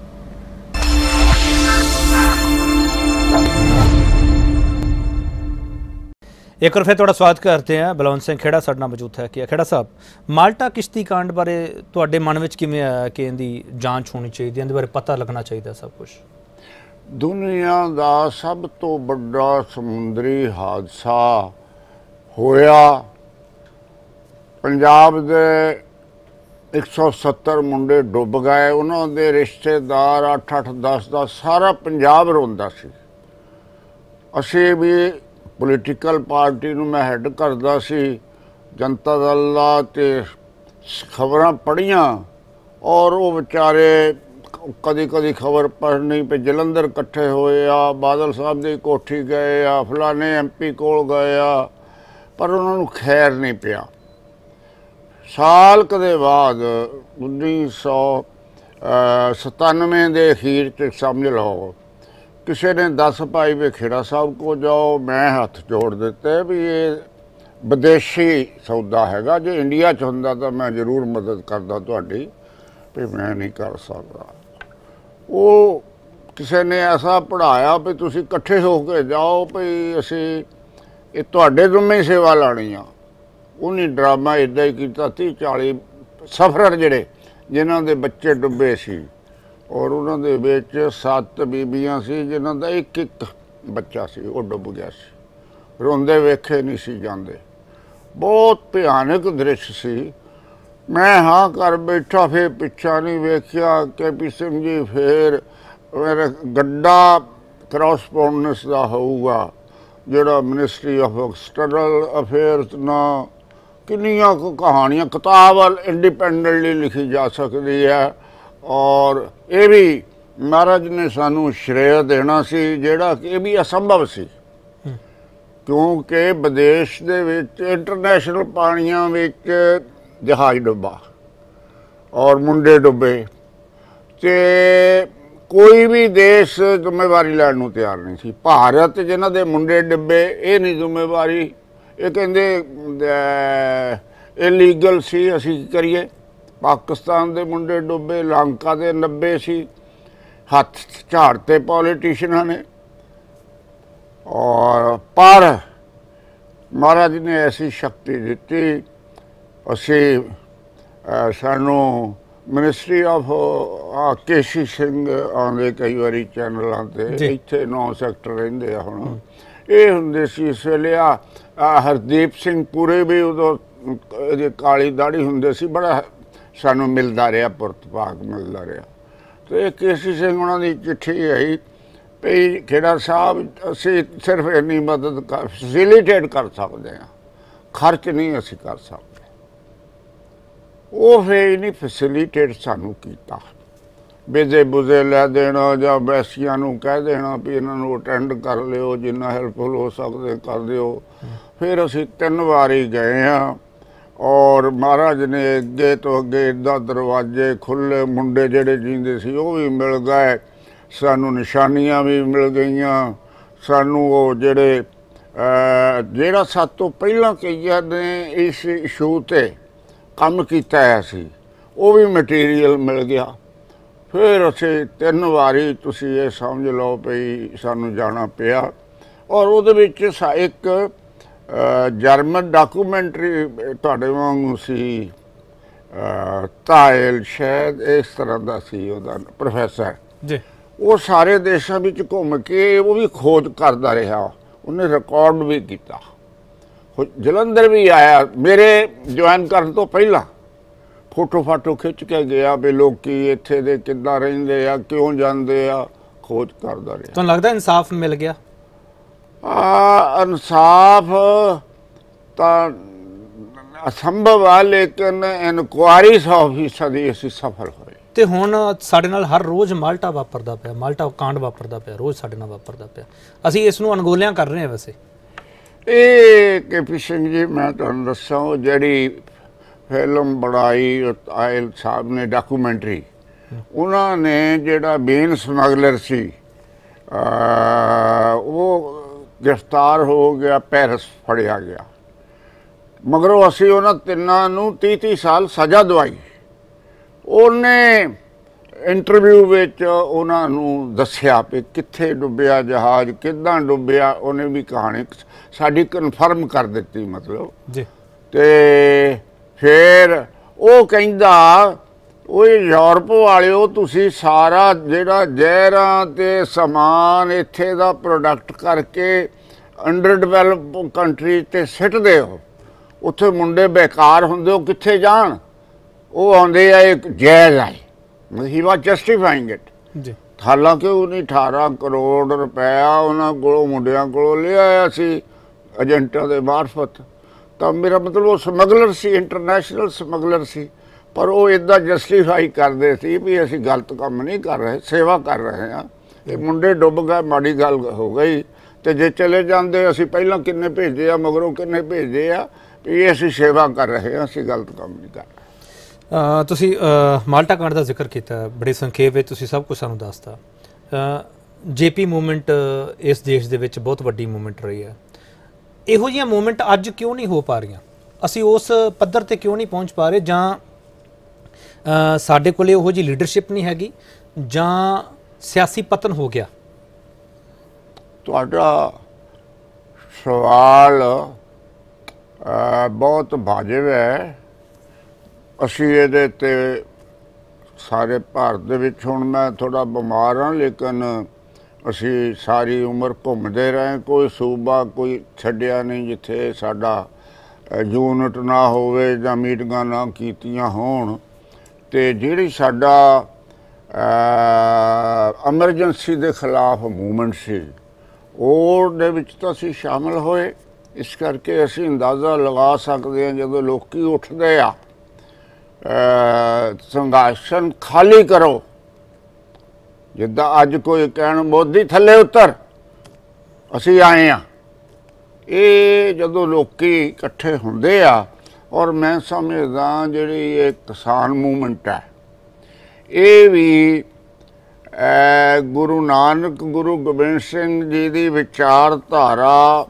ਇੱਕ ਵਾਰ ਫਿਰ ਤੁਹਾਡਾ ਸਵਾਗਤ ਕਰਦੇ ਹਾਂ। ਬਲਵੰਤ ਸਿੰਘ ਖੇੜਾ ਸਾਡੇ ਨਾਲ ਮੌਜੂਦ ਹੈ। ਕਿ ਖੇੜਾ ਸਾਹਿਬ, ਮਾਲਟਾ ਕਿਸ਼ਤੀ ਕਾਂਡ ਬਾਰੇ ਤੁਹਾਡੇ ਮਨ ਵਿੱਚ ਕਿਵੇਂ ਆਇਆ ਕਿ ਇਹਦੀ ਜਾਂਚ ਹੋਣੀ ਚਾਹੀਦੀ ਹੈ? ਇਹਦੇ ਬਾਰੇ ਪਤਾ ਲੱਗਣਾ ਚਾਹੀਦਾ ਸਭ ਕੁਝ ਦੁਨੀਆ ਦਾ ਸਭ ਤੋਂ ਵੱਡਾ ਸਮੁੰਦਰੀ ਹਾਦਸਾ ਹੋਇਆ। ਪੰਜਾਬ ਦੇ 170 ਮੁੰਡੇ ਡੁੱਬ ਗਏ। ਉਹਨਾਂ ਦੇ ਰਿਸ਼ਤੇਦਾਰ 8 8 10 10 ਸਾਰਾ ਪੰਜਾਬ ਰੋਂਦਾ ਸੀ। ਅਸੀਂ ਵੀ ਪੋਲੀਟੀਕਲ ਪਾਰਟੀ ਨੂੰ ਮੈਂ ਹੈੱਡ ਕਰਦਾ ਸੀ। ਜਨਤਾ ਦਲ ਦਾ ਤੇ ਖਬਰਾਂ ਪੜੀਆਂ ਔਰ ਉਹ ਵਿਚਾਰੇ ਕਦੀ ਕਦੀ ਖਬਰ ਪੜ੍ਹਨੀ ਪਈ ਜਲੰਧਰ ਇਕੱਠੇ ਹੋਏ ਆ, ਬਾਦਲ ਸਾਹਿਬ ਦੀ ਕੋਠੀ ਗਏ ਆ, ਫਲਾਣੇ ਐਮਪੀ ਕੋਲ ਗਏ ਆ, ਪਰ ਉਹਨਾਂ ਨੂੰ ਖੈਰ ਨਹੀਂ ਪਿਆ। ਸਾਲ ਕਦੇ ਬਾਅਦ 1997 ਦੇ ਅਖੀਰ ਚ ਸਮਝ ਲਓ ਕਿਸੇ ਨੇ 10 ਭਾਈ ਵੇ ਖੇੜਾ ਸਾਹਿਬ ਕੋ ਜਾਓ, ਮੈਂ ਹੱਥ ਜੋੜ ਦਿੱਤੇ ਵੀ ਇਹ ਵਿਦੇਸ਼ੀ ਸੌਦਾ ਹੈਗਾ, ਜੇ ਇੰਡੀਆ ਚ ਹੁੰਦਾ ਤਾਂ ਮੈਂ ਜ਼ਰੂਰ ਮਦਦ ਕਰਦਾ ਤੁਹਾਡੀ, ਵੀ ਮੈਂ ਨਹੀਂ ਕਰ ਸਕਦਾ। ਉਹ ਕਿਸੇ ਨੇ ਐਸਾ ਪੜਾਇਆ ਵੀ ਤੁਸੀਂ ਇਕੱਠੇ ਹੋ ਕੇ ਜਾਓ ਵੀ ਅਸੀਂ ਇਹ ਤੁਹਾਡੇ ਜ਼ਿੰਮੇ ਸੇਵਾ ਲਾਣੀ ਆ। ਉਹਨੇ ਡਰਾਮਾ ਇਦਾਂ ਹੀ ਕੀਤਾ 30 40 ਸਫਰਰ ਜਿਹੜੇ, ਜਿਨ੍ਹਾਂ ਦੇ ਬੱਚੇ ਡੁੱਬੇ ਸੀ। ਔਰ ਉਹਨਾਂ ਦੇ ਵਿੱਚ ਸੱਤ ਬੀਬੀਆਂ ਸੀ, ਜਿਨ੍ਹਾਂ ਦਾ ਇੱਕ ਇੱਕ ਬੱਚਾ ਸੀ, ਉਹ ਡੁੱਬ ਗਿਆ ਸੀ। ਰੋਂਦੇ ਵੇਖੇ ਨਹੀਂ ਸੀ ਜਾਂਦੇ। ਬਹੁਤ ਭਿਆਨਕ ਦ੍ਰਿਸ਼ ਸੀ। ਮੈਂ ਹਾਂ ਕਰ ਬੈਠਾ ਫੇਰ ਪਿੱਛਾ ਨਹੀਂ ਵੇਖਿਆ ਕਿ ਵੀ ਸਿੰਘ ਜੀ ਫੇਰ ਮੇਰਾ ਗੱਡਾ ਕਰਸਪੋਂਡੈਂਸ ਦਾ ਹੋਊਗਾ, ਜਿਹੜਾ ਮਿਨਿਸਟਰੀ ਆਫ ਐਕਸਟਰਨਲ ਅਫੇਅਰਸ ਨਾ ਕਿੰਨੀਆਂ ਕੁ ਕਹਾਣੀਆਂ, ਕਿਤਾਬ ਇੰਡੀਪੈਂਡੈਂਟਲੀ ਲਿਖੀ ਜਾ ਸਕਦੀ ਹੈ। ਔਰ ਇਹ ਵੀ ਮਹਾਰਾਜ ਨੇ ਸਾਨੂੰ ਸ਼੍ਰੇਯ ਦੇਣਾ ਸੀ, ਜਿਹੜਾ ਕਿ ਇਹ ਵੀ ਅਸੰਭਵ ਸੀ। ਕਿਉਂਕਿ ਵਿਦੇਸ਼ ਦੇ ਵਿੱਚ ਇੰਟਰਨੈਸ਼ਨਲ ਪਾਣੀਆਂ ਵਿੱਚ ਜਹਾਜ਼ ਡੁੱਬਾ ਔਰ ਮੁੰਡੇ ਡੁੱਬੇ ਤੇ ਕੋਈ ਵੀ ਦੇਸ਼ ਜ਼ਿੰਮੇਵਾਰੀ ਲੈਣ ਨੂੰ ਤਿਆਰ ਨਹੀਂ ਸੀ। ਭਾਰਤ ਜਿਨ੍ਹਾਂ ਦੇ ਮੁੰਡੇ ਡਿੱਬੇ, ਇਹ ਨਹੀਂ ਜ਼ਿੰਮੇਵਾਰੀ, ਇਹ ਕਹਿੰਦੇ ਇਲੀਗਲ ਸੀ, ਅਸੀਂ ਕੀ ਕਰੀਏ? ਪਾਕਿਸਤਾਨ ਦੇ ਮੁੰਡੇ ਡੁੱਬੇ ਲੰਕਾ ਦੇ 90 ਸੀ। ਹੱਥ ਝਾੜਤੇ ਪੋਲੀਟੀਸ਼ੀਅਨਾਂ ਨੇ। ਔਰ ਪਰ ਮਹਾਰਾਜ ਨੇ ਐਸੀ ਸ਼ਕਤੀ ਦਿੱਤੀ। ਅਸੀਂ ਸਾਨੂੰ ਮਿਨਿਸਟਰੀ ਆਫ ਕੇਸ਼ੀ ਸਿੰਘ ਆਉਂਦੇ ਕਈ ਵਾਰੀ ਚੈਨਲਾਂ ਤੇ। ਇੱਥੇ ਨੌ ਸੈਕਟਰ ਰਹਿੰਦੇ ਆ ਹੁਣ। ਇਹ ਹੁੰਦੇ ਸੀ ਇਸ ਵੇਲੇ ਆ ਹਰਦੀਪ ਸਿੰਘ ਪੂਰੇ ਵੀ ਉਦੋਂ ਇਹਦੀ ਕਾਲੀ ਦਾੜੀ ਹੁੰਦੇ ਸੀ। ਬੜਾ ਸਾਨੂੰ ਮਿਲਦਾ ਰਿਹਾ ਪੁਰਤਪਾਕ ਮਿਲਦਾ ਰਿਹਾ। ਤੇ ਕੇਸੀ ਸਿੰਘ ਉਹਨਾਂ ਦੀ ਚਿੱਠੀ ਆਈ ਵੀ ਖੇੜਾ ਸਾਹਿਬ ਅਸੀਂ ਸਿਰਫ ਇੰਨੀ ਮਦਦ ਫੈਸਿਲਿਟੇਟ ਕਰ ਸਕਦੇ ਹਾਂ। ਖਰਚ ਨਹੀਂ ਅਸੀਂ ਕਰ ਸਕਦੇ। ਉਹ ਫੇ ਨਹੀਂ ਫੈਸਿਲਿਟੇਟ ਸਾਨੂੰ ਕੀਤਾ। ਬੇਜੇ ਬੁਜ਼ੇ ਲੈ ਦੇਣਾ ਜਾਂ ਵੈਸੀਆਂ ਨੂੰ ਕਹਿ ਦੇਣਾ ਵੀ ਇਹਨਾਂ ਨੂੰ ਅਟੈਂਡ ਕਰ ਲਿਓ ਜਿੰਨਾ ਹੈਲਪਫੁਲ ਹੋ ਸਕਦੇ ਕਰ ਦਿਓ। ਫਿਰ ਅਸੀਂ ਤਿੰਨ ਵਾਰੀ ਗਏ ਆ ਔਰ ਮਹਾਰਾਜ ਨੇ ਅੱਗੇ ਤੋਂ ਅੱਗੇ ਇਦਾਂ ਦਰਵਾਜ਼ੇ ਖੁੱਲੇ ਮੁੰਡੇ ਜਿਹੜੇ ਜੀਂਦੇ ਸੀ ਉਹ ਵੀ ਮਿਲ ਗਏ। ਸਾਨੂੰ ਨਿਸ਼ਾਨੀਆਂ ਵੀ ਮਿਲ ਗਈਆਂ। ਸਾਨੂੰ ਉਹ ਜਿਹੜੇ ਜਿਹੜਾ ਸਭ ਤੋਂ ਪਹਿਲਾਂ ਕਈਆਂ ਨੇ, ਇਸ ਇਸ਼ੂ ਤੇ ਕੰਮ ਕੀਤਾ ਹੈ ਸੀ, ਉਹ ਵੀ ਮਟੀਰੀਅਲ ਮਿਲ ਗਿਆ। ਫਿਰ ਅਸੀਂ ਤਿੰਨ ਵਾਰੀ ਤੁਸੀਂ ਇਹ ਸਮਝ ਲਓ ਵੀ ਸਾਨੂੰ ਜਾਣਾ ਪਿਆ। ਔਰ ਉਹਦੇ ਵਿੱਚ ਸਾ- ਇੱਕ ਜਰਮਨ ਡਾਕੂਮੈਂਟਰੀ ਤੁਹਾਡੇ ਵਾਂਗੂ ਸੀ। ਤਾਇਲ ਸ਼ਾਇਦ ਇਸ ਤਰ੍ਹਾਂ ਦਾ ਸੀ ਉਹਦਾ ਪ੍ਰੋਫੈਸਰ ਜੀ। ਉਹ ਸਾਰੇ ਦੇਸ਼ਾਂ ਵਿੱਚ ਘੁੰਮ ਕੇ ਉਹ ਵੀ ਖੋਜ ਕਰਦਾ ਰਿਹਾ। ਉਹਨੇ ਰਿਕਾਰਡ ਵੀ ਕੀਤਾ। ਜਲੰਧਰ ਵੀ ਆਇਆ। ਮੇਰੇ ਜੁਆਇਨ ਕਰਨ ਤੋਂ ਪਹਿਲਾਂ ਫੋਟੋ ਫਾਟੋ ਖਿੱਚ ਕੇ ਗਿਆ ਵੀ ਲੋਕੀ ਇੱਥੇ ਦੇ ਕਿੱਦਾਂ ਰਹਿੰਦੇ ਆ ਕਿਉਂ ਜਾਂਦੇ ਆ ਖੋਜ ਕਰਦਾ ਰਿਹਾ। ਤੁਹਾਨੂੰ ਲੱਗਦਾ ਇਨਸਾਫ ਮਿਲ ਗਿਆ? ਆ ਇਨਸਾਫ ਤਾਂ ਅਸੰਭਵ ਆ ਲੇਕਿਨ ਇਨਕੁਆਰੀ 100% ਅਸੀਂ ਸਫਲ ਹੋਏ। ਤੇ ਹੁਣ ਸਾਡੇ ਨਾਲ ਹਰ ਰੋਜ਼ ਮਾਲਟਾ ਵਾਪਰਦਾ ਪਿਆ ਮਾਲਟਾ ਕਾਂਡ ਵਾਪਰਦਾ ਪਿਆ ਰੋਜ਼ ਸਾਡੇ ਨਾਲ ਵਾਪਰਦਾ ਪਿਆ। ਅਸੀਂ ਇਸ ਨੂੰ ਅਣਗੋਲਿਆਂ ਕਰ ਰਹੇ ਹਾਂ ਵੈਸੇ। ਇਹ ਕੇਪੀ ਸਿੰਘ ਜੀ ਮੈਂ ਤੁਹਾਨੂੰ ਦੱਸਾਂ ਉਹ ਜਿਹੜੀ ਫਿਲਮ ਬਣਾਈ ਆਇਲ ਸਾਹਿਬ ਨੇ ਡਾਕੂਮੈਂਟਰੀ ਉਹਨਾਂ ਨੇ ਜਿਹੜਾ ਮੇਨ ਸਮਗਲਰ ਸੀ ਉਹ ਗ੍ਰਿਫਤਾਰ ਹੋ ਗਿਆ ਪੈਰਿਸ ਫੜਿਆ ਗਿਆ। ਮਗਰੋਂ ਅਸੀਂ ਉਹਨਾਂ ਤਿੰਨਾਂ ਨੂੰ 30 30 ਸਾਲ ਸਜ਼ਾ ਦਵਾਈ। ਉਹਨੇ ਇੰਟਰਵਿਊ ਵਿੱਚ ਉਹਨਾਂ ਨੂੰ ਦੱਸਿਆ ਕਿ ਕਿੱਥੇ ਡੁੱਬਿਆ ਜਹਾਜ਼ ਕਿੱਦਾਂ ਡੁੱਬਿਆ ਉਹਨੇ ਵੀ ਕਹਾਣੀ ਸਾਡੀ ਕਨਫਰਮ ਕਰ ਦਿੱਤੀ ਮਤਲਬ। ਜੀ। ਤੇ ਫਿਰ ਉਹ ਕਹਿੰਦਾ ਓਏ ਯੂਰਪ ਵਾਲਿਓ ਤੁਸੀਂ ਸਾਰਾ ਜਿਹੜਾ ਜ਼ਹਿਰਾਂ ਤੇ ਸਮਾਨ ਇੱਥੇ ਦਾ ਪ੍ਰੋਡਕਟ ਕਰਕੇ ਅੰਡਰ ਡਿਵੈਲਪ ਕੰਟਰੀ ਤੇ ਸਿੱਟਦੇ ਹੋ। ਉੱਥੇ ਮੁੰਡੇ ਬੇਕਾਰ ਹੁੰਦੇ ਉਹ ਕਿੱਥੇ ਜਾਣ? ਉਹ ਆਉਂਦੇ ਆ ਇੱਕ ਜਾਇਜ਼ ਆਈ ਹੀ ਵਾਸ ਜਸਟੀਫਾਈਂਗ ਇਟ ਜੀ। ਹਾਲਾਂਕਿ ਉਹਨੇ 18 ਕਰੋੜ ਰੁਪਇਆ ਉਹਨਾਂ ਕੋਲੋਂ ਮੁੰਡਿਆਂ ਕੋਲੋਂ ਲਿਆਇਆ ਸੀ ਏਜੰਟਾਂ ਦੇ ਮਾਰਫਤ। ਤਾਂ ਮੇਰਾ ਮਤਲਬ ਉਹ ਸਮਗਲਰ ਸੀ ਇੰਟਰਨੈਸ਼ਨਲ ਸਮਗਲਰ ਸੀ। ਪਰ ਉਹ ਇਦਾਂ ਜਸਟੀਫਾਈ ਕਰਦੇ ਸੀ ਵੀ ਅਸੀਂ ਗਲਤ ਕੰਮ ਨਹੀਂ ਕਰ ਰਹੇ ਸੇਵਾ ਕਰ ਰਹੇ ਹਾਂ। ਇਹ ਮੁੰਡੇ ਡੁੱਬ ਗਏ ਮਾੜੀ ਗੱਲ ਹੋ ਗਈ। ਤੇ ਜੇ ਚਲੇ ਜਾਂਦੇ ਅਸੀਂ ਪਹਿਲਾਂ ਕਿੰਨੇ ਭੇਜੇ ਆ ਮਗਰੋਂ ਕਿੰਨੇ ਭੇਜੇ ਆ ਵੀ ਇਹ ਅਸੀਂ ਸੇਵਾ ਕਰ ਰਹੇ ਹਾਂ ਅਸੀਂ ਗਲਤ ਕੰਮ ਨਹੀਂ ਕਰ ਰਹੇ। ਤੁਸੀਂ ਮਾਲਟਾ ਕਾਂਡ ਦਾ ਜ਼ਿਕਰ ਕੀਤਾ ਬੜੇ ਸੰਖੇਪ ਵਿੱਚ ਤੁਸੀਂ ਸਭ ਕੁਝ ਸਾਨੂੰ ਦੱਸਤਾ। ਜੇਪੀ ਮੂਵਮੈਂਟ ਇਸ ਦੇਸ਼ ਦੇ ਵਿੱਚ ਬਹੁਤ ਵੱਡੀ ਮੂਵਮੈਂਟ ਰਹੀ ਹੈ। ਇਹੋ ਜਿਹੀਆਂ ਮੂਵਮੈਂਟ ਅੱਜ ਕਿਉਂ ਨਹੀਂ ਹੋ ਪਾ ਰਹੀਆਂ? ਅਸੀਂ ਉਸ ਪੱਧਰ ਤੇ ਕਿਉਂ ਨਹੀਂ ਪਹੁੰਚ ਪਾ ਰਹੇ ਜਾਂ ਸਾਡੇ ਕੋਲੇ ਉਹੋ ਜੀ ਲੀਡਰਸ਼ਿਪ ਨਹੀਂ ਹੈਗੀ, ਜਾਂ ਸਿਆਸੀ ਪਤਨ ਹੋ ਗਿਆ। ਤੁਹਾਡਾ ਸਵਾਲ ਬਹੁਤ ਵਾਜਬ ਹੈ। ਅਸੀਂ ਇਹਦੇ ਤੇ ਸਾਰੇ ਭਾਰਤ ਦੇ ਵਿੱਚ ਹੁਣ ਮੈਂ ਥੋੜਾ ਬਿਮਾਰ ਹਾਂ, ਲੇਕਿਨ ਅਸੀਂ ਸਾਰੀ ਉਮਰ ਘੁੰਮਦੇ ਰਹੇ ਕੋਈ ਸੂਬਾ ਕੋਈ ਛੱਡਿਆ ਨਹੀਂ ਜਿੱਥੇ ਸਾਡਾ ਯੂਨਿਟ ਨਾ ਹੋਵੇ ਜਾਂ ਮੀਟਿੰਗਾਂ ਨਾ ਕੀਤੀਆਂ ਹੋਣ। ਤੇ ਜਿਹੜੀ ਸਾਡਾ ਐਮਰਜੈਂਸੀ ਦੇ ਖਿਲਾਫ ਮੂਵਮੈਂਟ ਸੀ, ਉਹਦੇ ਵਿੱਚ ਤਾਂ ਅਸੀਂ ਸ਼ਾਮਲ ਹੋਏ। ਇਸ ਕਰਕੇ ਅਸੀਂ ਅੰਦਾਜ਼ਾ ਲਗਾ ਸਕਦੇ ਹਾਂ ਜਦੋਂ ਲੋਕੀ ਉੱਠਦੇ ਆ, ਅਹ ਖਾਲੀ ਕਰੋ। ਜਿੱਦਾਂ ਅੱਜ ਕੋਈ ਕਹਿਣ, ਮੋਦੀ ਥੱਲੇ ਉਤਰ। ਅਸੀਂ ਆਏ ਆ ਇਹ ਜਦੋਂ ਲੋਕੀ ਇਕੱਠੇ ਹੁੰਦੇ ਆ ਔਰ ਮੈਂ ਸਮਝਦਾ ਜਿਹੜੀ ਇਹ ਕਿਸਾਨ ਮੂਵਮੈਂਟ ਹੈ, ਇਹ ਵੀ ਗੁਰੂ ਨਾਨਕ, ਗੁਰੂ ਗੋਬਿੰਦ ਸਿੰਘ ਜੀ ਦੀ ਵਿਚਾਰਧਾਰਾ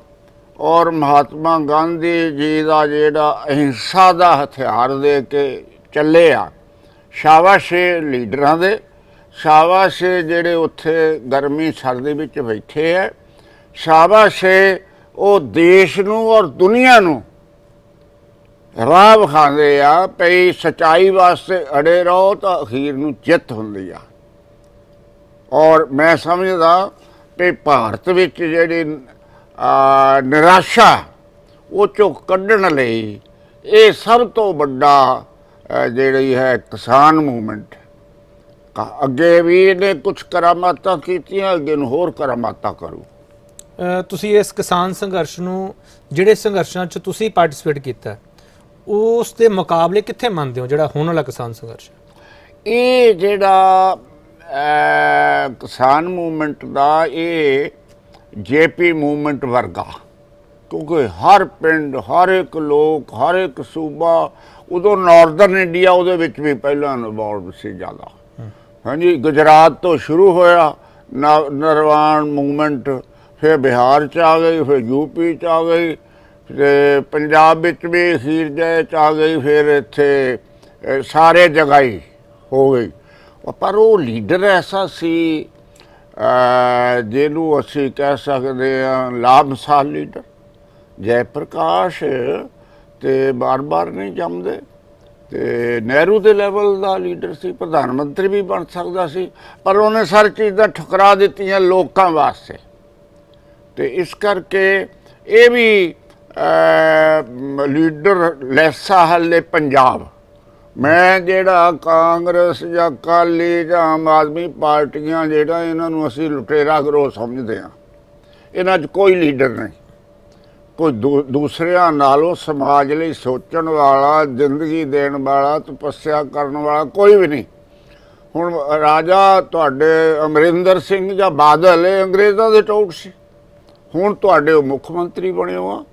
ਔਰ ਮਹਾਤਮਾ ਗਾਂਧੀ ਜੀ ਦਾ ਜਿਹੜਾ ਅਹਿੰਸਾ ਦਾ ਹਥਿਆਰ ਦੇ ਕੇ ਚੱਲੇ ਆ, ਸ਼ਾਬਾਸ਼ ਲੀਡਰਾਂ ਦੇ, ਸ਼ਾਬਾਸ਼ ਜਿਹੜੇ ਉੱਥੇ ਗਰਮੀ ਸਰਦੀ ਵਿੱਚ ਬੈਠੇ ਆ ਸ਼ਾਬਾਸ਼ ਉਹ ਦੇਸ਼ ਨੂੰ ਔਰ ਦੁਨੀਆ ਨੂੰ ਰਾਹ ਵਿਖਾਉਂਦੇ ਆ ਪਈ ਸਚਾਈ ਵਾਸਤੇ ਅੜੇ ਰਹੋ ਤਾਂ ਅਖੀਰ ਨੂੰ ਜਿੱਤ ਹੁੰਦੀ ਆ। ਔਰ ਮੈਂ ਸਮਝਦਾ ਕਿ ਭਾਰਤ ਵਿੱਚ ਜਿਹੜੀ ਨਿਰਾਸ਼ਾ ਉਹ ਚੋਂ ਕੱਢਣ ਲਈ ਇਹ ਸਭ ਤੋਂ ਵੱਡਾ ਜਿਹੜੀ ਹੈ ਕਿਸਾਨ ਮੂਵਮੈਂਟ। ਅੱਗੇ ਵੀ ਇਹਨੇ ਕੁਝ ਕਰਾਮਾਤਾਂ ਕੀਤੀਆਂ, ਅੱਗੇ ਨੂੰ ਹੋਰ ਕਰਾਮਾਤਾਂ ਕਰੂ। ਤੁਸੀਂ ਇਸ ਕਿਸਾਨ ਸੰਘਰਸ਼ ਨੂੰ, ਜਿਹੜੇ ਸੰਘਰਸ਼ਾਂ 'ਚ ਤੁਸੀਂ ਪਾਰਟਿਸਿਪੇਟ ਕੀਤਾ ਉਸ ਦੇ ਮੁਕਾਬਲੇ ਕਿੱਥੇ ਮੰਨਦੇ ਹੋ, ਜਿਹੜਾ ਹੁਣ ਵਾਲਾ ਕਿਸਾਨ ਸੰਘਰਸ਼? ਇਹ ਜਿਹੜਾ ਕਿਸਾਨ ਮੂਵਮੈਂਟ ਦਾ ਇਹ ਜੇਪੀ ਮੂਵਮੈਂਟ ਵਰਗਾ। ਕਿਉਂਕਿ ਹਰ ਪਿੰਡ, ਹਰ ਇੱਕ ਲੋਕ, ਹਰ ਇੱਕ ਸੂਬਾ, ਉਦੋਂ ਨਾਰਥਰਨ ਇੰਡੀਆ ਉਹਦੇ ਵਿੱਚ ਵੀ ਪਹਿਲਾਂ ਇਨਵੋਲਵ ਸੀ ਜ਼ਿਆਦਾ। ਹਾਂਜੀ, ਗੁਜਰਾਤ ਤੋਂ ਸ਼ੁਰੂ ਹੋਇਆ, ਨਾ- ਨਰਵਾਣ ਮੂਵਮੈਂਟ, ਫਿਰ ਬਿਹਾਰ ਚ ਆ ਗਈ, ਫਿਰ ਯੂਪੀ ਚ ਆ ਗਈ ਤੇ ਪੰਜਾਬ ਵਿੱਚ ਵੀ ਖੀਰ ਜੇ ਚ ਆ ਗਈ, ਫਿਰ ਇੱਥੇ ਸਾਰੇ ਜਗ੍ਹਾ ਹੀ ਹੋ ਗਈ। ਪਰ ਉਹ ਲੀਡਰ ਐਸਾ ਸੀ ਜਿਹਨੂੰ ਅਸੀਂ ਕਹਿ ਸਕਦੇ ਹਾਂ ਲਾਭਸਾਲ ਲੀਡਰ। ਜੈ ਪ੍ਰਕਾਸ਼ ਤੇ ਬਾਰ-ਬਾਰ ਨਹੀਂ ਜੰਮਦੇ। ਤੇ ਨਹਿਰੂ ਦੇ ਲੈਵਲ ਦਾ ਲੀਡਰ ਸੀ, ਪ੍ਰਧਾਨ ਮੰਤਰੀ ਵੀ ਬਣ ਸਕਦਾ ਸੀ, ਪਰ ਉਹਨੇ ਸਾਰੀ ਚੀਜ਼ਾਂ ਠੁਕਰਾ ਦਿੱਤੀਆਂ ਲੋਕਾਂ ਵਾਸਤੇ। ਤੇ ਇਸ ਕਰਕੇ ਇਹ ਵੀ ਲੀਡਰ ਲੈਸਾ ਹੱਲੇ ਪੰਜਾਬ। ਮੈਂ ਜਿਹੜਾ ਕਾਂਗਰਸ ਜਾਂ ਅਕਾਲੀ ਜਾਂ ਆਮ ਆਦਮੀ ਪਾਰਟੀਆਂ ਜਿਹੜਾ ਇਹਨਾਂ ਨੂੰ ਅਸੀਂ ਲੁਟੇਰਾ ਗਰੋਹ ਸਮਝਦੇ ਹਾਂ, ਇਹਨਾਂ 'ਚ ਕੋਈ ਲੀਡਰ ਨਹੀਂ। ਕੋਈ ਦੂ- ਦੂਸਰਿਆਂ ਨਾਲੋਂ ਸਮਾਜ ਲਈ ਸੋਚਣ ਵਾਲਾ, ਜ਼ਿੰਦਗੀ ਦੇਣ ਵਾਲਾ, ਤਪੱਸਿਆ ਕਰਨ ਵਾਲਾ ਕੋਈ ਵੀ ਨਹੀਂ। ਹੁਣ ਰਾਜਾ ਤੁਹਾਡੇ ਅਮਰਿੰਦਰ ਸਿੰਘ ਜਾਂ ਬਾਦਲ, ਇਹ ਅੰਗਰੇਜ਼ਾਂ ਦੇ ਟੌਟ ਸੀ। ਹੁਣ ਤੁਹਾਡੇ ਉਹ ਮੁੱਖ ਮੰਤਰੀ ਬਣੇ ਹੋ ਆ।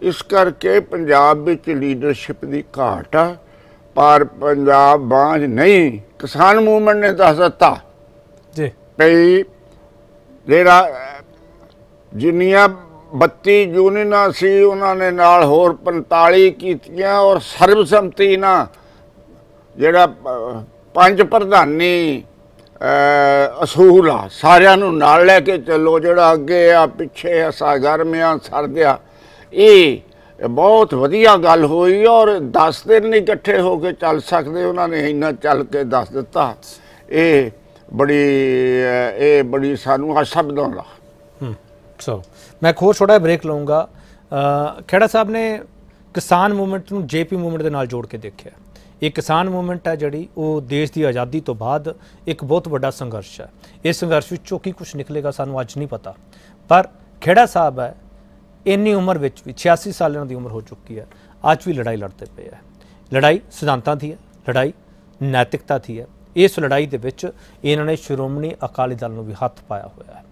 ਇਸ ਕਰਕੇ ਪੰਜਾਬ ਵਿੱਚ ਲੀਡਰਸ਼ਿਪ ਦੀ ਘਾਟ ਆ। ਪਰ ਪੰਜਾਬ ਬਾਝ ਨਹੀਂ। ਕਿਸਾਨ ਮੂਵਮੈਂਟ ਨੇ ਦੱਸ ਦਿੱਤਾ। ਜੀ। ਭਈ ਜਿਹੜਾ ਜਿੰਨੀਆਂ 32 ਯੂਨੀਅਨਾਂ ਸੀ ਉਹਨਾਂ ਨੇ ਨਾਲ ਹੋਰ 45 ਕੀਤੀਆਂ ਔਰ ਸਰਬਸੰਮਤੀ ਨਾਲ ਜਿਹੜਾ ਪੰਜ ਪ੍ਰਧਾਨੀ ਅਸੂਲ ਆ। ਸਾਰਿਆਂ ਨੂੰ ਨਾਲ ਲੈ ਕੇ ਚੱਲੋ। ਜਿਹੜਾ ਅੱਗੇ ਆ ਪਿੱਛੇ ਆ ਸਾਗਰਮਿਆਂ ਸਰਦਿਆ ਇਹ ਬਹੁਤ ਵਧੀਆ ਗੱਲ ਹੋਈ ਔਰ 10 ਦਿਨ ਨਹੀਂ ਇਕੱਠੇ ਹੋ ਕੇ ਚੱਲ ਸਕਦੇ, ਉਹਨਾਂ ਨੇ ਇੰਨਾ ਚੱਲ ਕੇ ਦੱਸ ਦਿੱਤਾ। ਇਹ ਬੜੀ ਇਹ ਬੜੀ ਸਾਨੂੰ ਆਸ਼ਾ ਵਧਾਉਂਦਾ ਹੂੰ, ਸੋ ਮੈਂ ਇੱਕ ਹੋਰ ਛੋਟਾ ਬ੍ਰੇਕ ਲਵਾਂਗਾ ਖੇੜਾ ਸਾਹਿਬ ਨੇ ਕਿਸਾਨ ਮੂਵਮੈਂਟ ਨੂੰ ਜੇਪੀ ਮੂਵਮੈਂਟ ਦੇ ਨਾਲ ਜੋੜ ਕੇ ਦੇਖਿਆ। ਇਹ ਕਿਸਾਨ ਮੂਵਮੈਂਟ ਹੈ ਜਿਹੜੀ, ਉਹ ਦੇਸ਼ ਦੀ ਆਜ਼ਾਦੀ ਤੋਂ ਬਾਅਦ ਇੱਕ ਬਹੁਤ ਵੱਡਾ ਸੰਘਰਸ਼ ਹੈ। ਇਸ ਸੰਘਰਸ਼ ਵਿੱਚੋਂ ਕੀ ਕੁਝ ਨਿਕਲੇਗਾ ਸਾਨੂੰ ਅੱਜ ਨਹੀਂ ਪਤਾ। ਪਰ ਖੇੜਾ ਸਾਹਿਬ ਹੈ ਇੰਨੀ ਉਮਰ ਵਿੱਚ ਵੀ 86 ਸਾਲਾਂ ਦੀ ਉਮਰ ਹੋ ਚੁੱਕੀ ਹੈ, ਅੱਜ ਵੀ ਲੜਾਈ ਲੜਦੇ ਪਏ ਹੈ। ਲੜਾਈ ਸਿਧਾਂਤਾਂ ਦੀ ਹੈ, ਲੜਾਈ ਨੈਤਿਕਤਾ ਦੀ ਹੈ। ਇਸ ਲੜਾਈ ਦੇ ਵਿੱਚ ਇਹਨਾਂ ਨੇ ਸ਼੍ਰੋਮਣੀ ਅਕਾਲੀ ਦਲ ਨੂੰ ਵੀ ਹੱਥ ਪਾਇਆ ਹੋਇਆ ਹੈ।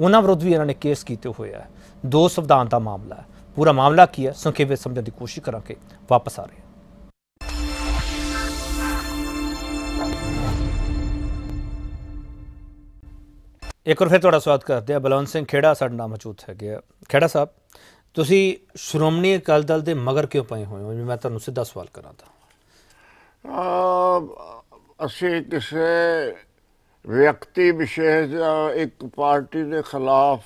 ਉਹਨਾਂ ਵਿਰੁੱਧ ਵੀ ਇਹਨਾਂ ਨੇ ਕੇਸ ਕੀਤੇ ਹੋਏ ਹੈ। ਦੋ ਸੰਵਿਧਾਨ ਦਾ ਮਾਮਲਾ ਹੈ। ਪੂਰਾ ਮਾਮਲਾ ਕੀ ਹੈ, ਸੰਖੇਪ ਵਿੱਚ ਸਮਝਣ ਦੀ ਕੋਸ਼ਿਸ਼ ਕਰਾਂਗੇ। ਵਾਪਸ ਆ ਰਹੇ ਹਾਂ। ਇੱਕ ਵਾਰ ਫਿਰ ਤੁਹਾਡਾ ਸਵਾਗਤ ਕਰਦੇ ਆ ਬਲਵੰਤ ਸਿੰਘ ਖੇੜਾ, ਸਾਡੇ ਨਾਲ ਮੌਜੂਦ ਹੈਗੇ ਆ। ਖੇੜਾ ਸਾਹਿਬ ਤੁਸੀਂ ਸ਼੍ਰੋਮਣੀ ਅਕਾਲੀ ਦਲ ਦੇ ਮਗਰ ਕਿਉਂ ਪਏ ਹੋਏ ਹੋ? ਜੇ ਮੈਂ ਤੁਹਾਨੂੰ ਸਿੱਧਾ ਸਵਾਲ ਕਰਾਂ ਤਾਂ। ਅਸੀਂ ਕਿਸੇ ਵਿਅਕਤੀ ਵਿਸ਼ੇਸ਼ ਜਾਂ ਇੱਕ ਪਾਰਟੀ ਦੇ ਖਿਲਾਫ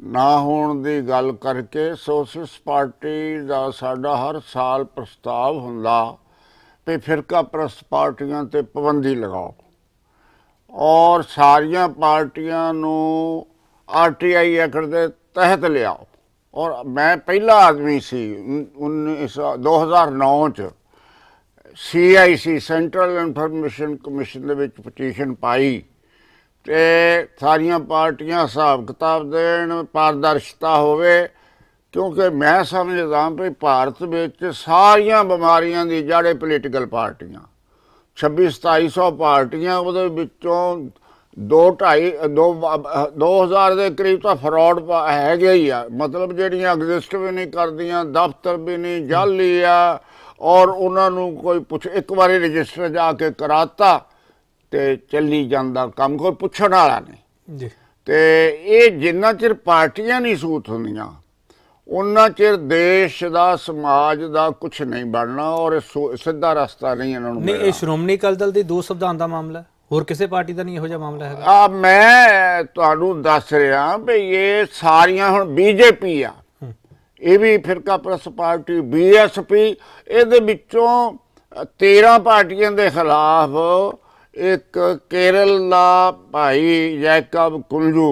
ਨਾ ਹੋਣ ਦੀ ਗੱਲ ਕਰਕੇ ਸੋਸ਼ਲਿਸਟ ਪਾਰਟੀ ਦਾ ਸਾਡਾ ਹਰ ਸਾਲ ਪ੍ਰਸਤਾਵ ਹੁੰਦਾ ਵੀ ਫਿਰਕਾ ਪ੍ਰਸਤ ਪਾਰਟੀਆਂ ਤੇ ਪਾਬੰਦੀ ਲਗਾਓ। ਔਰ ਸਾਰੀਆਂ ਪਾਰਟੀਆਂ ਨੂੰ ਆਰਟੀਆਈ ਐਕਟ ਦੇ ਤਹਿਤ ਲਿਆਓ। ਔਰ ਮੈਂ ਪਹਿਲਾ ਆਦਮੀ ਸੀ 19 2009 ਚ ਸੀਆਈਸੀ ਸੈਂਟਰਲ ਇਨਫੋਰਮੇਸ਼ਨ ਕਮਿਸ਼ਨ ਦੇ ਵਿੱਚ ਪਟੀਸ਼ਨ ਪਾਈ ਤੇ ਸਾਰੀਆਂ ਪਾਰਟੀਆਂ ਹਿਸਾਬ ਕਿਤਾਬ ਦੇਣ, ਪਾਰਦਰਸ਼ਤਾ ਹੋਵੇ, ਕਿਉਂਕਿ ਮੈਂ ਸਮਝਦਾ ਵੀ ਭਾਰਤ ਵਿੱਚ ਸਾਰੀਆਂ ਬਿਮਾਰੀਆਂ ਦੀ ਜੜੇ ਪੋਲੀਟੀਕਲ ਪਾਰਟੀਆਂ 26 2700 ਪਾਰਟੀਆਂ ਉਹਦੇ ਵਿੱਚੋਂ 2 2.5 2 2000 ਦੇ ਕਰੀਬ ਤਾਂ ਫਰਾਡ ਹੈਗੇ ਹੀ ਆ। ਮਤਲਬ ਜਿਹੜੀਆਂ ਐਗਜ਼ਿਸਟ ਵੀ ਨਹੀਂ ਕਰਦੀਆਂ ਦਫ਼ਤਰ ਵੀ ਨਹੀਂ ਜਾਲੀ ਆ ਔਰ ਉਹਨਾਂ ਨੂੰ ਕੋਈ ਪੁੱਛ ਇੱਕ ਵਾਰੀ ਰਜਿਸਟਰ ਜਾ ਕੇ ਕਰਾਤਾ ਤੇ ਚੱਲੀ ਜਾਂਦਾ ਕੰਮ ਕੋਈ ਪੁੱਛਣ ਵਾਲਾ ਨਹੀਂ। ਜੀ। ਤੇ ਇਹ ਜਿੰਨਾ ਚਿਰ ਪਾਰਟੀਆਂ ਨਹੀਂ ਸੂਤ ਹੁੰਦੀਆਂ ਉਹਨਾਂ ਚਿਰ ਦੇਸ਼ ਦਾ ਸਮਾਜ ਦਾ ਕੁਝ ਨਹੀਂ ਬਣਨਾ ਔਰ ਸਿੱਧਾ ਰਸਤਾ ਨਹੀਂ ਇਹਨਾਂ ਨੂੰ ਨਹੀਂ ਇਹ ਸ਼੍ਰੋਮਣੀ ਅਕਾਲੀ ਦਲ ਦੇ ਦੋ ਸੰਵਿਧਾਨ ਦਾ ਮਾਮਲਾ ਹੈ। ਹੋਰ ਕਿਸੇ ਪਾਰਟੀ ਦਾ ਨਹੀਂ ਇਹੋ ਜਿਹਾ ਮਾਮਲਾ ਹੈਗਾ? ਆ ਮੈਂ ਤੁਹਾਨੂੰ ਦੱਸ ਰਿਹਾ ਵੀ ਇਹ ਸਾਰੀਆਂ ਹੁਣ ਬੀਜੇਪੀ ਆ। ਇਹ ਵੀ ਫਿਰਕਾ ਪ੍ਰਸ ਪਾਰਟੀ ਬੀਐਸਪੀ ਇਹਦੇ ਵਿੱਚੋਂ ਅ, 13 ਪਾਰਟੀਆਂ ਦੇ ਖਿਲਾਫ ਇੱਕ ਕੇਰਲ ਦਾ ਭਾਈ ਜੈਕਬ ਕੁੰਜੂ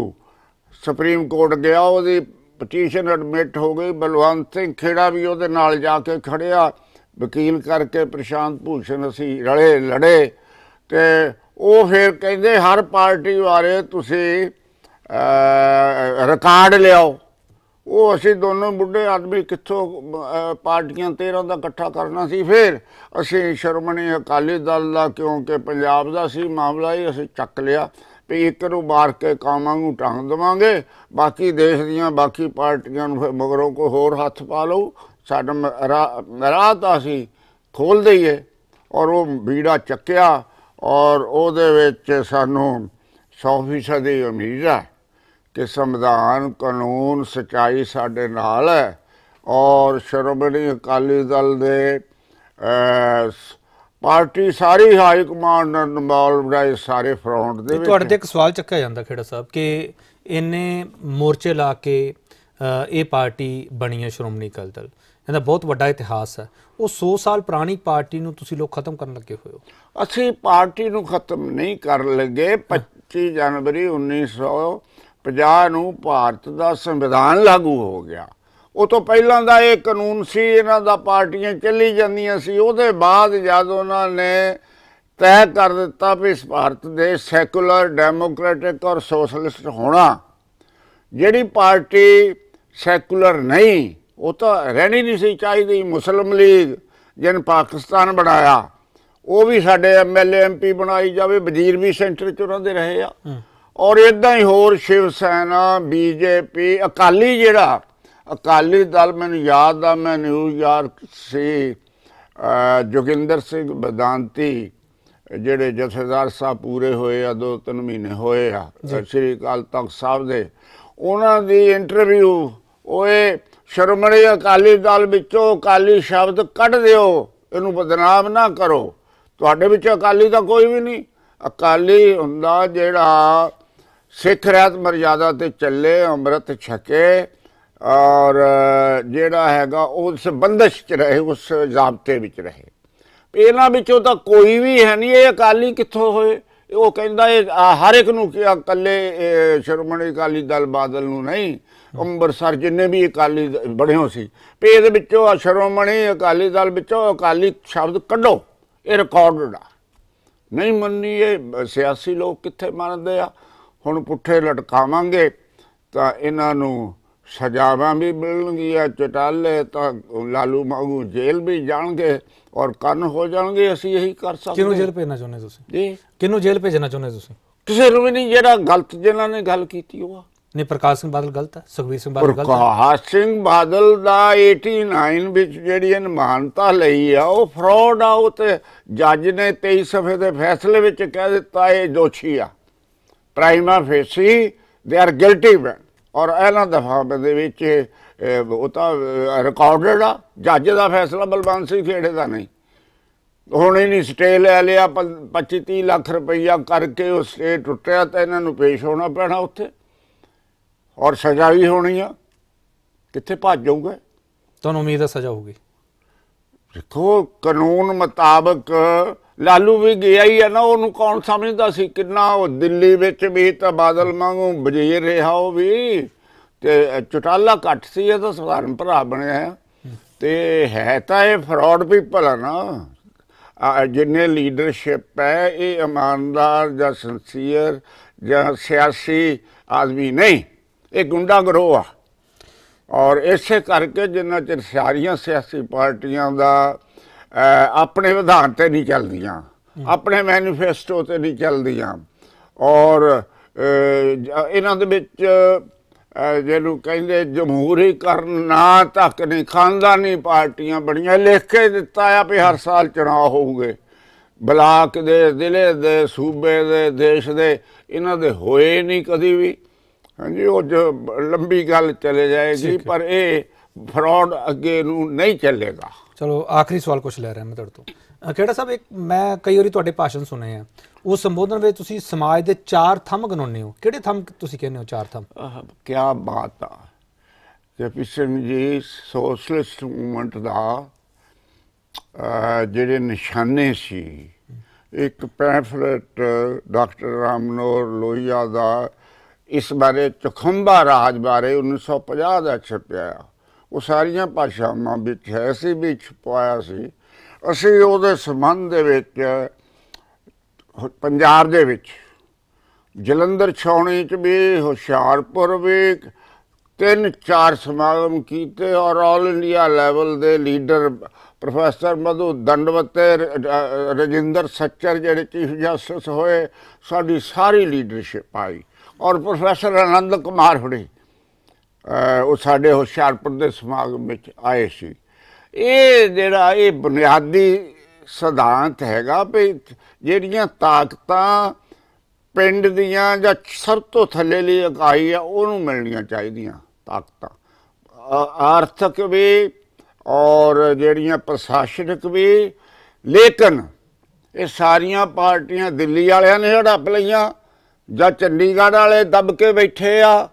ਸੁਪਰੀਮ ਕੋਰਟ ਗਿਆ ਉਹਦੀ ਪਟੀਸ਼ਨ ਐਡਮਿਟ ਹੋ ਗਈ ਬਲਵੰਤ ਸਿੰਘ ਖੇੜਾ ਵੀ ਉਹਦੇ ਨਾਲ ਜਾ ਕੇ ਖੜਿਆ ਵਕੀਲ ਕਰਕੇ ਪ੍ਰਸ਼ਾਂਤ ਭੂਸ਼ਣ ਅਸੀਂ ਰਲੇ ਲੜੇ ਤੇ ਉਹ ਫਿਰ ਕਹਿੰਦੇ, ਹਰ ਪਾਰਟੀ ਬਾਰੇ ਤੁਸੀਂ ਰਿਕਾਰਡ ਲਿਆਓ। ਉਹ ਅਸੀਂ ਦੋਨੋਂ ਬੁੱਢੇ ਆਦਮੀ ਕਿੱਥੋਂ ਪਾਰਟੀਆਂ 13 ਦਾ ਇਕੱਠਾ ਕਰਨਾ ਸੀ? ਫਿਰ ਅਸੀਂ ਸ਼੍ਰੋਮਣੀ ਅਕਾਲੀ ਦਲ ਦਾ, ਕਿਉਂਕਿ ਪੰਜਾਬ ਦਾ ਸੀ ਮਾਮਲਾ ਹੀ ਅਸੀਂ ਚੱਕ ਲਿਆ ਵੀ ਇੱਕ ਨੂੰ ਮਾਰ ਕੇ ਕਾਮਾਂ ਨੂੰ ਟੰਗ ਦੇਵਾਂਗੇ। ਬਾਕੀ ਦੇਸ਼ ਦੀਆਂ ਬਾਕੀ ਪਾਰਟੀਆਂ ਨੂੰ ਫਿਰ ਮਗਰੋਂ ਕੋਈ ਹੋਰ ਹੱਥ ਪਾ ਲਓ ਸਾਡਾ ਰਾਹ ਰਾਹ ਤਾਂ ਅਸੀਂ ਖੋਲ ਦਈਏ। ਔਰ ਉਹ ਬੀੜਾ ਚੱਕਿਆ। ਔਰ ਉਹਦੇ ਵਿੱਚ ਸਾਨੂੰ 100% ਦੀ ਉਮੀਦ ਹੈ ਕਿ ਸੰਵਿਧਾਨ ਕਾਨੂੰਨ ਸਚਾਈ ਸਾਡੇ ਨਾਲ ਹੈ ਔਰ ਸ਼੍ਰੋਮਣੀ ਅਕਾਲੀ ਦਲ ਦੇ ਪਾਰਟੀ ਸਾਰੀ ਹਾਈ ਕਮਾਂਡ ਇਨਵੋਲਵਡ ਹੈ ਸਾਰੇ ਫਰੰਟ ਦੇ ਤੁਹਾਡੇ ਵਿੱਚ। ਤੇ ਇੱਕ ਸਵਾਲ ਚੱਕਿਆ ਜਾਂਦਾ ਖੇੜਾ ਸਾਹਿਬ ਕਿ ਇਹਨੇ ਮੋਰਚੇ ਲਾ ਕੇ ਇਹ ਪਾਰਟੀ ਬਣੀ ਹੈ ਸ਼੍ਰੋਮਣੀ ਅਕਾਲੀ ਦਲ। ਇਹਦਾ ਬਹੁਤ ਵੱਡਾ ਇਤਿਹਾਸ ਹੈ। ਉਹ 100 ਸਾਲ ਪੁਰਾਣੀ ਪਾਰਟੀ ਨੂੰ ਤੁਸੀਂ ਲੋਕ ਖਤਮ ਕਰਨ ਲੱਗੇ ਹੋਏ ਹੋ। ਅਸੀਂ ਪਾਰਟੀ ਨੂੰ ਖਤਮ ਨਹੀਂ ਕਰਨ ਲੱਗੇ। 25 ਜਨਵਰੀ 1950 ਨੂੰ ਭਾਰਤ ਦਾ ਸੰਵਿਧਾਨ ਲਾਗੂ ਹੋ ਗਿਆ। ਉਹ ਤੋਂ ਪਹਿਲਾਂ ਦਾ ਇਹ ਕਾਨੂੰਨ ਸੀ ਇਹਨਾਂ ਦਾ ਪਾਰਟੀਆਂ ਚੱਲੀ ਜਾਂਦੀਆਂ ਸੀ। ਉਹਦੇ ਬਾਅਦ ਜਦ ਉਹਨਾਂ ਨੇ ਤੈਅ ਕਰ ਦਿੱਤਾ ਵੀ ਇਸ ਭਾਰਤ ਦੇ ਸੈਕੂਲਰ ਡੈਮੋਕ੍ਰੈਟਿਕ ਔਰ ਸੋਸ਼ਲਿਸਟ ਹੋਣਾ ਜਿਹੜੀ ਪਾਰਟੀ ਸੈਕੂਲਰ ਨਹੀਂ ਉਹ ਤਾਂ ਰਹਿਣੀ ਨਹੀਂ ਸੀ ਚਾਹੀਦੀ ਮੁਸਲਿਮ ਲੀਗ ਜਿਹਨ ਪਾਕਿਸਤਾਨ ਬਣਾਇਆ ਉਹ ਵੀ ਸਾਡੇ ਐਮਐਲਏ ਐਮਪੀ ਬਣਾਈ ਜਾਵੇ ਵਜ਼ੀਰ ਵੀ ਸੈਂਟਰ ਚ ਉਹਨਾਂ ਦੇ ਰਹੇ ਆ। ਔਰ ਇਦਾਂ ਹੀ ਹੋਰ ਸ਼ਿਵ ਸੈਨਾ ਬੀਜੇਪੀ ਅਕਾਲੀ ਜਿਹੜਾ ਅਕਾਲੀ ਦਲ ਮੈਨੂੰ ਯਾਦ ਆ ਮੈਂ ਨਿਊਯਾਰਕ ਸੀ ਜੋਗਿੰਦਰ ਸਿੰਘ ਬਦਾਂਤੀ ਜਿਹੜੇ ਜਥੇਦਾਰ ਸਾਹਿਬ ਪੂਰੇ ਹੋਏ ਆ ਦੋ ਤਿੰਨ ਮਹੀਨੇ ਹੋਏ ਆ ਸ੍ਰੀ ਅਕਾਲ ਤਖਤ ਸਾਹਿਬ ਦੇ ਉਹਨਾਂ ਦੀ ਇੰਟਰਵਿਊ ਓਏ ਸ਼ਰਮਣੀ ਅਕਾਲੀ ਦਲ ਵਿੱਚੋਂ ਅਕਾਲੀ ਸ਼ਬਦ ਕੱਢ ਦਿਓ, ਇਹਨੂੰ ਬਦਨਾਮ ਨਾ ਕਰੋ। ਤੁਹਾਡੇ ਵਿੱਚ ਅਕਾਲੀ ਤਾਂ ਕੋਈ ਵੀ ਨਹੀਂ। ਅਕਾਲੀ ਹੁੰਦਾ ਜਿਹੜਾ ਸਿੱਖ ਰਹਿਤ ਮਰਜ਼ਾਦਾ ਤੇ ਚੱਲੇ, ਅੰਮ੍ਰਿਤ ਛਕੇ ਔਰ ਜਿਹੜਾ ਹੈਗਾ ਉਸ ਬੰਦਸ਼ ਚ ਰਹੇ, ਉਸ ਜ਼ਾਬਤੇ ਵਿੱਚ ਰਹੇ। ਇਹਨਾਂ ਵਿੱਚੋਂ ਤਾਂ ਕੋਈ ਵੀ ਹੈ ਨਹੀਂ, ਇਹ ਅਕਾਲੀ ਕਿੱਥੋਂ ਹੋਏ? ਉਹ ਕਹਿੰਦਾ ਇਹ ਹਰ ਇੱਕ ਨੂੰ ਕਿ ਇਕੱਲੇ, ਇਹ ਸ਼੍ਰੋਮਣੀ ਅਕਾਲੀ ਦਲ ਬਾਦਲ ਨੂੰ ਨਹੀਂ ਅੰਮ੍ਰਿਤਸਰ ਜਿੰਨੇ ਵੀ ਅਕਾਲੀ ਬਣੇ ਹੋ ਸੀ ਵੀ ਇਹਦੇ ਵਿੱਚੋਂ ਸ਼੍ਰੋਮਣੀ ਅਕਾਲੀ ਦਲ ਵਿੱਚੋਂ ਅਕਾਲੀ ਸ਼ਬਦ ਕੱਢੋ ਇਹ ਰਿਕਾਰਡਡ ਆ। ਨਹੀਂ ਮੰਨੀ ਇਹ ਸਿਆਸੀ ਲੋਕ ਕਿੱਥੇ ਮੰਨਦੇ ਆ? ਹੁਣ ਪੁੱਠੇ ਲਟਕਾਵਾਂਗੇ ਤਾਂ ਇਹਨਾਂ ਨੂੰ ਸਜ਼ਾਵਾਂ ਵੀ ਮਿਲਣਗੀਆਂ ਚਟਾਲੇ ਤਾਂ ਲਾਲੂ ਮਾਗੂ ਜੇਲ੍ਹ ਵੀ ਜਾਣਗੇ ਔਰ ਕੰਨ ਹੋ ਜਾਣਗੇ ਅਸੀਂ ਇਹੀ ਕਰ ਸਕਦੇ ਕਿਹਨੂੰ। ਜੇਲ੍ਹ ਭੇਜਣਾ ਚਾਹੁੰਦੇ ਤੁਸੀਂ? ਜੀ? ਕਿਹਨੂੰ ਜੇਲ੍ਹ ਭੇਜਣਾ ਚਾਹੁੰਦੇ ਤੁਸੀਂ? ਕਿਸੇ ਨੂੰ ਵੀ ਨਹੀਂ ਜਿਹੜਾ ਗਲਤ ਜਿਨ੍ਹਾਂ ਨੇ ਗੱਲ ਕੀਤੀ ਉਹ ਆ। ਨਹੀਂ, ਪ੍ਰਕਾਸ਼ ਸਿੰਘ ਬਾਦਲ ਗਲਤ ਹੈ, ਸੁਖਬੀਰ ਸਿੰਘ ਬਾਦਲ ਗਲਤ ਹੈ। ਪ੍ਰਕਾਸ਼ ਸਿੰਘ ਬਾਦਲ ਦਾ 89 ਵਿੱਚ ਜਿਹੜੀ ਇਹਨ ਲਈ ਆ, ਉਹ ਫਰਾਡ ਆ, ਉਹ ਤੇ ਜੱਜ ਨੇ 23 ਸਫੇ ਦੇ ਫੈਸਲੇ ਵਿੱਚ ਕਹਿ ਦਿੱਤਾ, ਇਹ ਦੋਸ਼ੀ ਆ। ਪ੍ਰਾਈਮਾ ਫੇਸੀ ਦੇ ਆਰ ਗਿਲਟੀ ਮੈਨ ਔਰ ਇਹਨਾਂ ਦਫਾ ਦੇ ਵਿੱਚ ਉਹ ਤਾਂ ਰਿਕਾਰਡਡ ਆ, ਜੱਜ ਦਾ ਫੈਸਲਾ ਬਲਵੰਤ ਸਿੰਘ ਖੇੜੇ ਦਾ ਨਹੀਂ। ਹੁਣ ਇਹਨੀ ਸਟੇ ਲੈ ਲਿਆ 25 30 ਲੱਖ ਰੁਪਈਆ ਕਰਕੇ ਉਹ ਸਟੇ ਟੁੱਟਿਆ, ਤਾਂ ਇਹਨਾਂ ਨੂੰ ਪੇਸ਼ ਹੋਣਾ ਪੈਣਾ ਉੱਥੇ। ਔਰ ਸਜ਼ਾ ਵੀ ਹੋਣੀ ਆ। ਕਿੱਥੇ ਭੱਜ ਜਾਊਗਾ? ਤੁਹਾਨੂੰ ਉਮੀਦ ਹੈ ਸਜ਼ਾ ਹੋਊਗੀ। ਦੇਖੋ ਕਾਨੂੰਨ ਮੁਤਾਬਕ ਲਾਲੂ ਵੀ ਗਿਆ ਹੀ ਆ ਨਾ ਉਹਨੂੰ ਕੌਣ ਸਮਝਦਾ ਸੀ? ਕਿੰਨਾ ਉਹ ਦਿੱਲੀ ਵਿੱਚ ਵੀ ਤਾਂ ਬਾਦਲ ਵਾਂਗੂ ਵਜ਼ੀਰ ਰਿਹਾ ਉਹ ਵੀ। ਤੇ ਚੁਟਾਲਾ ਘੱਟ ਸੀ ਇਹ ਤਾਂ ਸਧਾਰਨ ਭਰਾ ਬਣਿਆ ਤੇ ਹੈ ਤਾਂ ਇਹ ਫਰਾਡ ਪੀਪਲ ਆ ਨਾ। ਜਿੰਨੇ ਲੀਡਰਸ਼ਿਪ ਹੈ ਇਹ ਇਮਾਨਦਾਰ ਜਾਂ ਸਿੰਸੀਅਰ ਜਾਂ ਸਿਆਸੀ ਆਦਮੀ ਨਹੀਂ। ਇਹ ਗੁੰਡਾ ਗਰੋਹ ਆ। ਔਰ ਇਸੇ ਕਰਕੇ ਜਿੰਨਾ ਚਿਰ ਸਾਰੀਆਂ ਸਿਆਸੀ ਪਾਰਟੀਆਂ ਦਾ ਆਪਣੇ ਵਿਧਾਨ ਤੇ ਨਹੀਂ ਚੱਲਦੀਆਂ ਆਪਣੇ ਮੈਨੀਫੈਸਟੋ ਤੇ ਨਹੀਂ ਚੱਲਦੀਆਂ ਔਰ ਇਹਨਾਂ ਦੇ ਵਿੱਚ ਜਿਹਨੂੰ ਕਹਿੰਦੇ ਜਮਹੂਰੀਕਰਨ ਨਾ ਤੱਕ ਨਹੀਂ ਖਾਨਦਾਨੀ ਪਾਰਟੀਆਂ ਬੜੀਆਂ ਲਿਖ ਕੇ ਦਿੱਤਾ ਆ ਵੀ ਹਰ ਸਾਲ ਚੁਣਾਵ ਹੋਊਗੇ। ਬਲਾਕ ਦੇ ਜ਼ਿਲ੍ਹੇ ਦੇ ਸੂਬੇ ਦੇ ਦੇਸ਼ ਦੇ ਇਹਨਾਂ ਦੇ ਹੋਏ ਨਹੀਂ ਕਦੀ ਵੀ। ਹਾਂਜੀ ਉਹ ਜੋ ਲੰਬੀ ਗੱਲ ਚਲੇ ਜਾਏਗੀ ਪਰ ਇਹ ਫਰਾਡ ਅੱਗੇ ਨੂੰ ਨਹੀਂ ਚੱਲੇਗਾ। ਚਲੋ ਆਖਰੀ ਸਵਾਲ ਕੁਝ ਲੈ ਰਿਹਾ ਮੈਂ ਤੁਹਾਡੇ ਤੋਂ। ਖੇੜਾ ਸਾਹਿਬ ਇੱਕ ਮੈਂ ਕਈ ਵਾਰੀ ਤੁਹਾਡੇ ਭਾਸ਼ਣ ਸੁਣੇ ਆ। ਉਸ ਸੰਬੋਧਨ ਵਿੱਚ ਤੁਸੀਂ ਸਮਾਜ ਦੇ ਚਾਰ ਥੰਮ ਗਨਾਉਂਦੇ ਹੋ। ਕਿਹੜੇ ਥੰਮ ਤੁਸੀਂ ਕਹਿੰਦੇ ਹੋ ਚਾਰ ਥੰਮ? ਆਹ ਕੀ ਬਾਤ ਆ। ਪਿਛਨ ਜੀ ਸੋਸ਼ਲਿਸਟ ਮੂਵਮੈਂਟ ਦਾ ਜਿਹੜੇ ਨਿਸ਼ਾਨੇ ਸੀ ਇੱਕ ਪੈਂਫਲੇਟ ਡਾਕਟਰ ਰਾਮਨੋਰ ਲੋਹੀਆ ਦਾ ਇਸ ਬਾਰੇ ਚਖੰਬਾ ਰਾਜ ਬਾਰੇ 1950 ਦਾ ਛਪਿਆ। ਉਹ ਸਾਰੀਆਂ ਭਾਸ਼ਾਵਾਂ ਵਿੱਚ ਹੈ ਸੀ ਵੀ ਛਪਾਇਆ ਸੀ। ਅਸੀਂ ਉਹਦੇ ਸੰਬੰਧ ਦੇ ਵਿੱਚ, ਪੰਜਾਬ ਦੇ ਵਿੱਚ, ਜਲੰਧਰ ਛਾਉਣੀ ਚ ਵੀ, ਹੁਸ਼ਿਆਰਪੁਰ ਵੀ ਤਿੰਨ ਚਾਰ ਸਮਾਗਮ ਕੀਤੇ ਔਰ ਆਲ ਇੰਡੀਆ ਲੈਵਲ ਦੇ ਲੀਡਰ ਪ੍ਰੋਫੈਸਰ ਮਧੂ ਦੰਡਵਤੇ ਰ- ਰਜਿੰਦਰ ਸੱਚਰ ਜਿਹੜੇ ਚੀਫ ਜਸਟਿਸ ਹੋਏ, ਸਾਡੀ ਸਾਰੀ ਲੀਡਰਸ਼ਿਪ ਆਈ। ਔਰ ਪ੍ਰੋਫੈਸਰ ਆਨੰਦ ਕੁਮਾਰ ਹੁਣੀ ਉਹ ਸਾਡੇ ਹੁਸ਼ਿਆਰਪੁਰ ਦੇ ਸਮਾਗਮ ਵਿੱਚ ਆਏ ਸੀ। ਇਹ ਜਿਹੜਾ ਇਹ ਬੁਨਿਆਦੀ ਸਿਧਾਂਤ ਹੈਗਾ ਵੀ ਜਿਹੜੀਆਂ ਤਾਕਤਾਂ ਪਿੰਡ ਦੀਆਂ ਜਾਂ ਸਭ ਤੋਂ ਥੱਲੇ ਲਈ ਇਕਾਈ ਆ, ਉਹਨੂੰ ਮਿਲਣੀਆਂ ਚਾਹੀਦੀਆਂ ਤਾਕਤਾਂ। ਆਰਥਿਕ ਵੀ ਔਰ ਜਿਹੜੀਆਂ ਪ੍ਰਸ਼ਾਸਨਿਕ ਵੀ, ਲੇਕਿਨ ਇਹ ਸਾਰੀਆਂ ਪਾਰਟੀਆਂ ਦਿੱਲੀ ਵਾਲਿਆਂ ਨੇ ਹੜੱਪ ਲਈਆਂ ਜਾਂ ਚੰਡੀਗੜ੍ਹ ਵਾਲੇ ਦਬ ਕੇ ਬੈਠੇ ਆ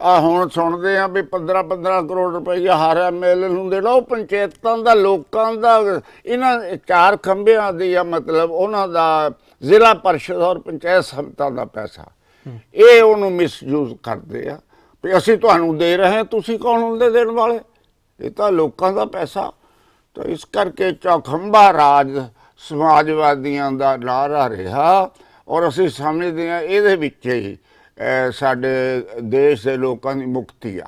ਆ ਹੁਣ ਸੁਣਦੇ ਆ ਵੀ 15 15 ਕਰੋੜ ਰੁਪਈਆ ਹਰ ਐਮਐਲਏ ਨੂੰ ਦੇਣਾ, ਉਹ ਪੰਚਾਇਤਾਂ ਦਾ, ਲੋਕਾਂ ਦਾ, ਇਹਨਾਂ ਚਾਰ ਖੰਭਿਆਂ ਦੀ ਆ ਮਤਲਬ ਉਹਨਾਂ ਦਾ ਜ਼ਿਲ੍ਹਾ ਪਰਿਸ਼ਦ ਔਰ ਪੰਚਾਇਤ ਸਮਤਾਂ ਦਾ ਪੈਸਾ। ਇਹ ਉਹਨੂੰ ਮਿਸਯੂਜ਼ ਕਰਦੇ ਆ ਵੀ ਅਸੀਂ ਤੁਹਾਨੂੰ ਦੇ ਰਹੇ ਹਾਂ, ਤੁਸੀਂ ਕੌਣ ਹੁੰਦੇ ਦੇਣ ਵਾਲੇ? ਇਹ ਤਾਂ ਲੋਕਾਂ ਦਾ ਪੈਸਾ। ਤਾਂ ਇਸ ਕਰਕੇ ਚੌਖੰਬਾ ਰਾਜ ਸਮਾਜਵਾਦੀਆਂ ਦਾ ਨਾਰਾ ਰਿਹਾ ਔਰ ਅਸੀਂ ਸਮਝਦੇ ਹਾਂ ਇਹਦੇ ਵਿੱਚ ਹੀ ਸਾਡੇ ਦੇਸ਼ ਦੇ ਲੋਕਾਂ ਦੀ ਮੁਕਤੀ ਆ।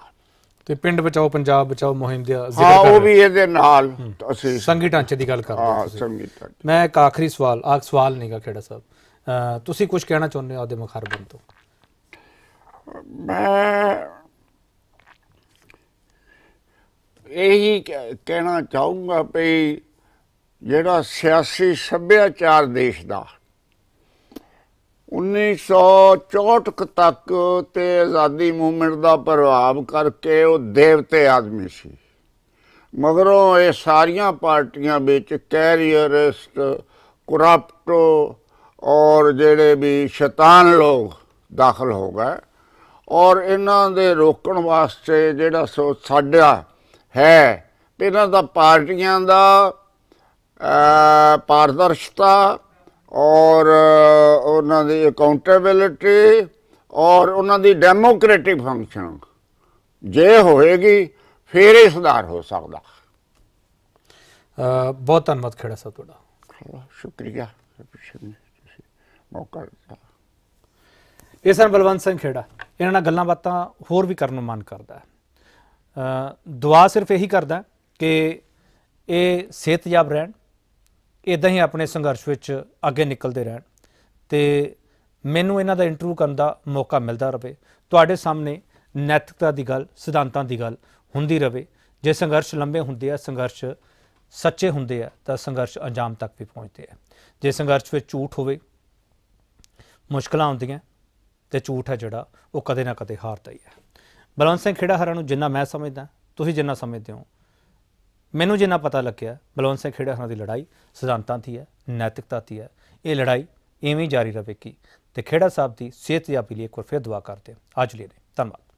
ਤੇ ਪਿੰਡ ਬਚਾਓ ਪੰਜਾਬ ਬਚਾਓ ਮੁਹਿੰਮ ਦਾ ਹਾਂ ਉਹ ਵੀ ਇਹਦੇ ਨਾਲ ਅਸੀਂ ਸੰਗੀ ਢਾਂਚੇ ਦੀ ਗੱਲ ਕਰਦੇ ਹੋ ਹਾਂ ਤੁਸੀਂ। ਸੰਗੀਤ ਮੈਂ ਇੱਕ ਆਖਰੀ ਸਵਾਲ ਆਖ ਸਵਾਲ ਨਹੀਂਗਾ ਖੇੜਾ ਸਾਹਿਬ। ਤੁਸੀਂ ਕੁਝ ਕਹਿਣਾ ਚਾਹੁੰਦੇ ਹੋ ਆਪਦੇ ਮੁਖਾਰਬਨ ਤੋਂ? ਮੈਂ ਇਹੀ ਕਹਿ- ਕਹਿਣਾ ਚਾਹੂੰਗਾ ਵੀ ਜਿਹੜਾ ਸਿਆਸੀ ਸੱਭਿਆਚਾਰ ਦੇਸ਼ ਦਾ 1964 ਕੁ ਤੱਕ ਤੇ ਆਜ਼ਾਦੀ ਮੂਵਮੈਂਟ ਦਾ ਪ੍ਰਭਾਵ ਕਰਕੇ ਉਹ ਦੇਵਤੇ ਆਦਮੀ ਸੀ। ਮਗਰੋਂ ਇਹ ਸਾਰੀਆਂ ਪਾਰਟੀਆਂ ਵਿੱਚ ਕੈਰੀਅਰਿਸਟ ਕਰਪਟ ਔਰ ਜਿਹੜੇ ਵੀ ਸ਼ੈਤਾਨ ਲੋਕ ਦਾਖਲ ਹੋ ਗਏ ਔਰ ਇਹਨਾਂ ਦੇ ਰੋਕਣ ਵਾਸਤੇ ਜਿਹੜਾ ਸੋ ਸਾਡਾ ਹੈ ਇਹਨਾਂ ਦਾ ਪਾਰਟੀਆਂ ਦਾ ਪਾਰਦਰਸ਼ਤਾ ਔਰ ਉਹਨਾਂ ਦੀ ਅਕਾਊਂਟੇਬਿਲਿਟੀ ਔਰ ਉਹਨਾਂ ਦੀ ਡੈਮੋਕ੍ਰੈਟਿਕ ਫੰਕਸ਼ਨ ਜੇ ਹੋਏਗੀ ਫਿਰ ਇਹ ਸੁਧਾਰ ਹੋ ਸਕਦਾ। ਬਹੁਤ ਧੰਨਵਾਦ ਖੇੜਾ ਸਾਹਿਬ ਤੁਹਾਡਾ। ਸ਼ੁਕਰੀਆ। ਮੌਕਾ ਦਿੱਤਾ। ਇਹ ਸਨ ਬਲਵੰਤ ਸਿੰਘ ਖੇੜਾ। ਇਹਨਾਂ ਨਾਲ ਗੱਲਾਂ ਬਾਤਾਂ ਹੋਰ ਵੀ ਕਰਨ ਨੂੰ ਮਨ ਕਰਦਾ ਹੈ। ਦੁਆ ਸਿਰਫ ਇਹੀ ਕਰਦਾ ਕਿ ਇਹ ਸਿਹਤਯਾਬ ਰਹਿਣ। ਇਦਾਂ ਹੀ ਆਪਣੇ ਸੰਘਰਸ਼ ਵਿੱਚ ਅੱਗੇ ਨਿਕਲਦੇ ਰਹਿਣ ਤੇ ਮੈਨੂੰ ਇਹਨਾਂ ਦਾ ਇੰਟਰਵਿਊ ਕਰਨ ਦਾ ਮੌਕਾ ਮਿਲਦਾ ਰਹੇ ਤੁਹਾਡੇ ਸਾਹਮਣੇ ਨੈਤਿਕਤਾ ਦੀ ਗੱਲ, ਸਿਧਾਂਤਾਂ ਦੀ ਗੱਲ ਹੁੰਦੀ ਰਹੇ ਜੇ ਸੰਘਰਸ਼ ਲੰਬੇ ਹੁੰਦੇ ਆ, ਸੰਘਰਸ਼ ਸੱਚੇ ਹੁੰਦੇ ਆ, ਤਾਂ ਸੰਘਰਸ਼ ਅੰਜਾਮ ਤੱਕ ਵੀ ਪਹੁੰਚਦੇ ਆ। ਜੇ ਸੰਘਰਸ਼ ਵਿੱਚ ਝੂਠ ਹੋਵੇ, ਮੁਸ਼ਕਲਾਂ ਆਉਂਦੀਆਂ ਤੇ ਝੂਠ ਹੈ ਜਿਹੜਾ, ਉਹ ਕਦੇ ਨਾ ਕਦੇ ਹਾਰਦਾ ਹੀ ਹੈ। ਬਲਵੰਤ ਸਿੰਘ ਖੇੜਾ ਹਰਾਂ ਨੂੰ ਜਿੰਨਾ ਮੈਂ ਸਮਝਦਾ, ਤੁਸੀਂ ਜਿੰਨਾ ਸਮਝਦੇ ਹੋ ਮੈਨੂੰ ਜਿੰਨਾ ਪਤਾ ਲੱਗਿਆ, ਬਲਵੰਤ ਸਿੰਘ ਖੇੜਾ ਹਰਾਂ ਦੀ ਲੜਾਈ ਸਿਧਾਂਤਾਂ ਦੀ ਹੈ, ਨੈਤਿਕਤਾ ਦੀ ਹੈ। ਇਹ ਲੜਾਈ ਐਵੇਂ ਜਾਰੀ ਰਹੇਗੀ ਤੇ ਖੇੜਾ ਸਾਹਿਬ ਦੀ ਸਿਹਤਯਾਬੀ ਲਈ ਇੱਕ ਵਾਰ ਫਿਰ ਦੁਆ ਕਰਦੇ ਹਾਂ। ਅੱਜ ਲਈ ਧੰਨਵਾਦ।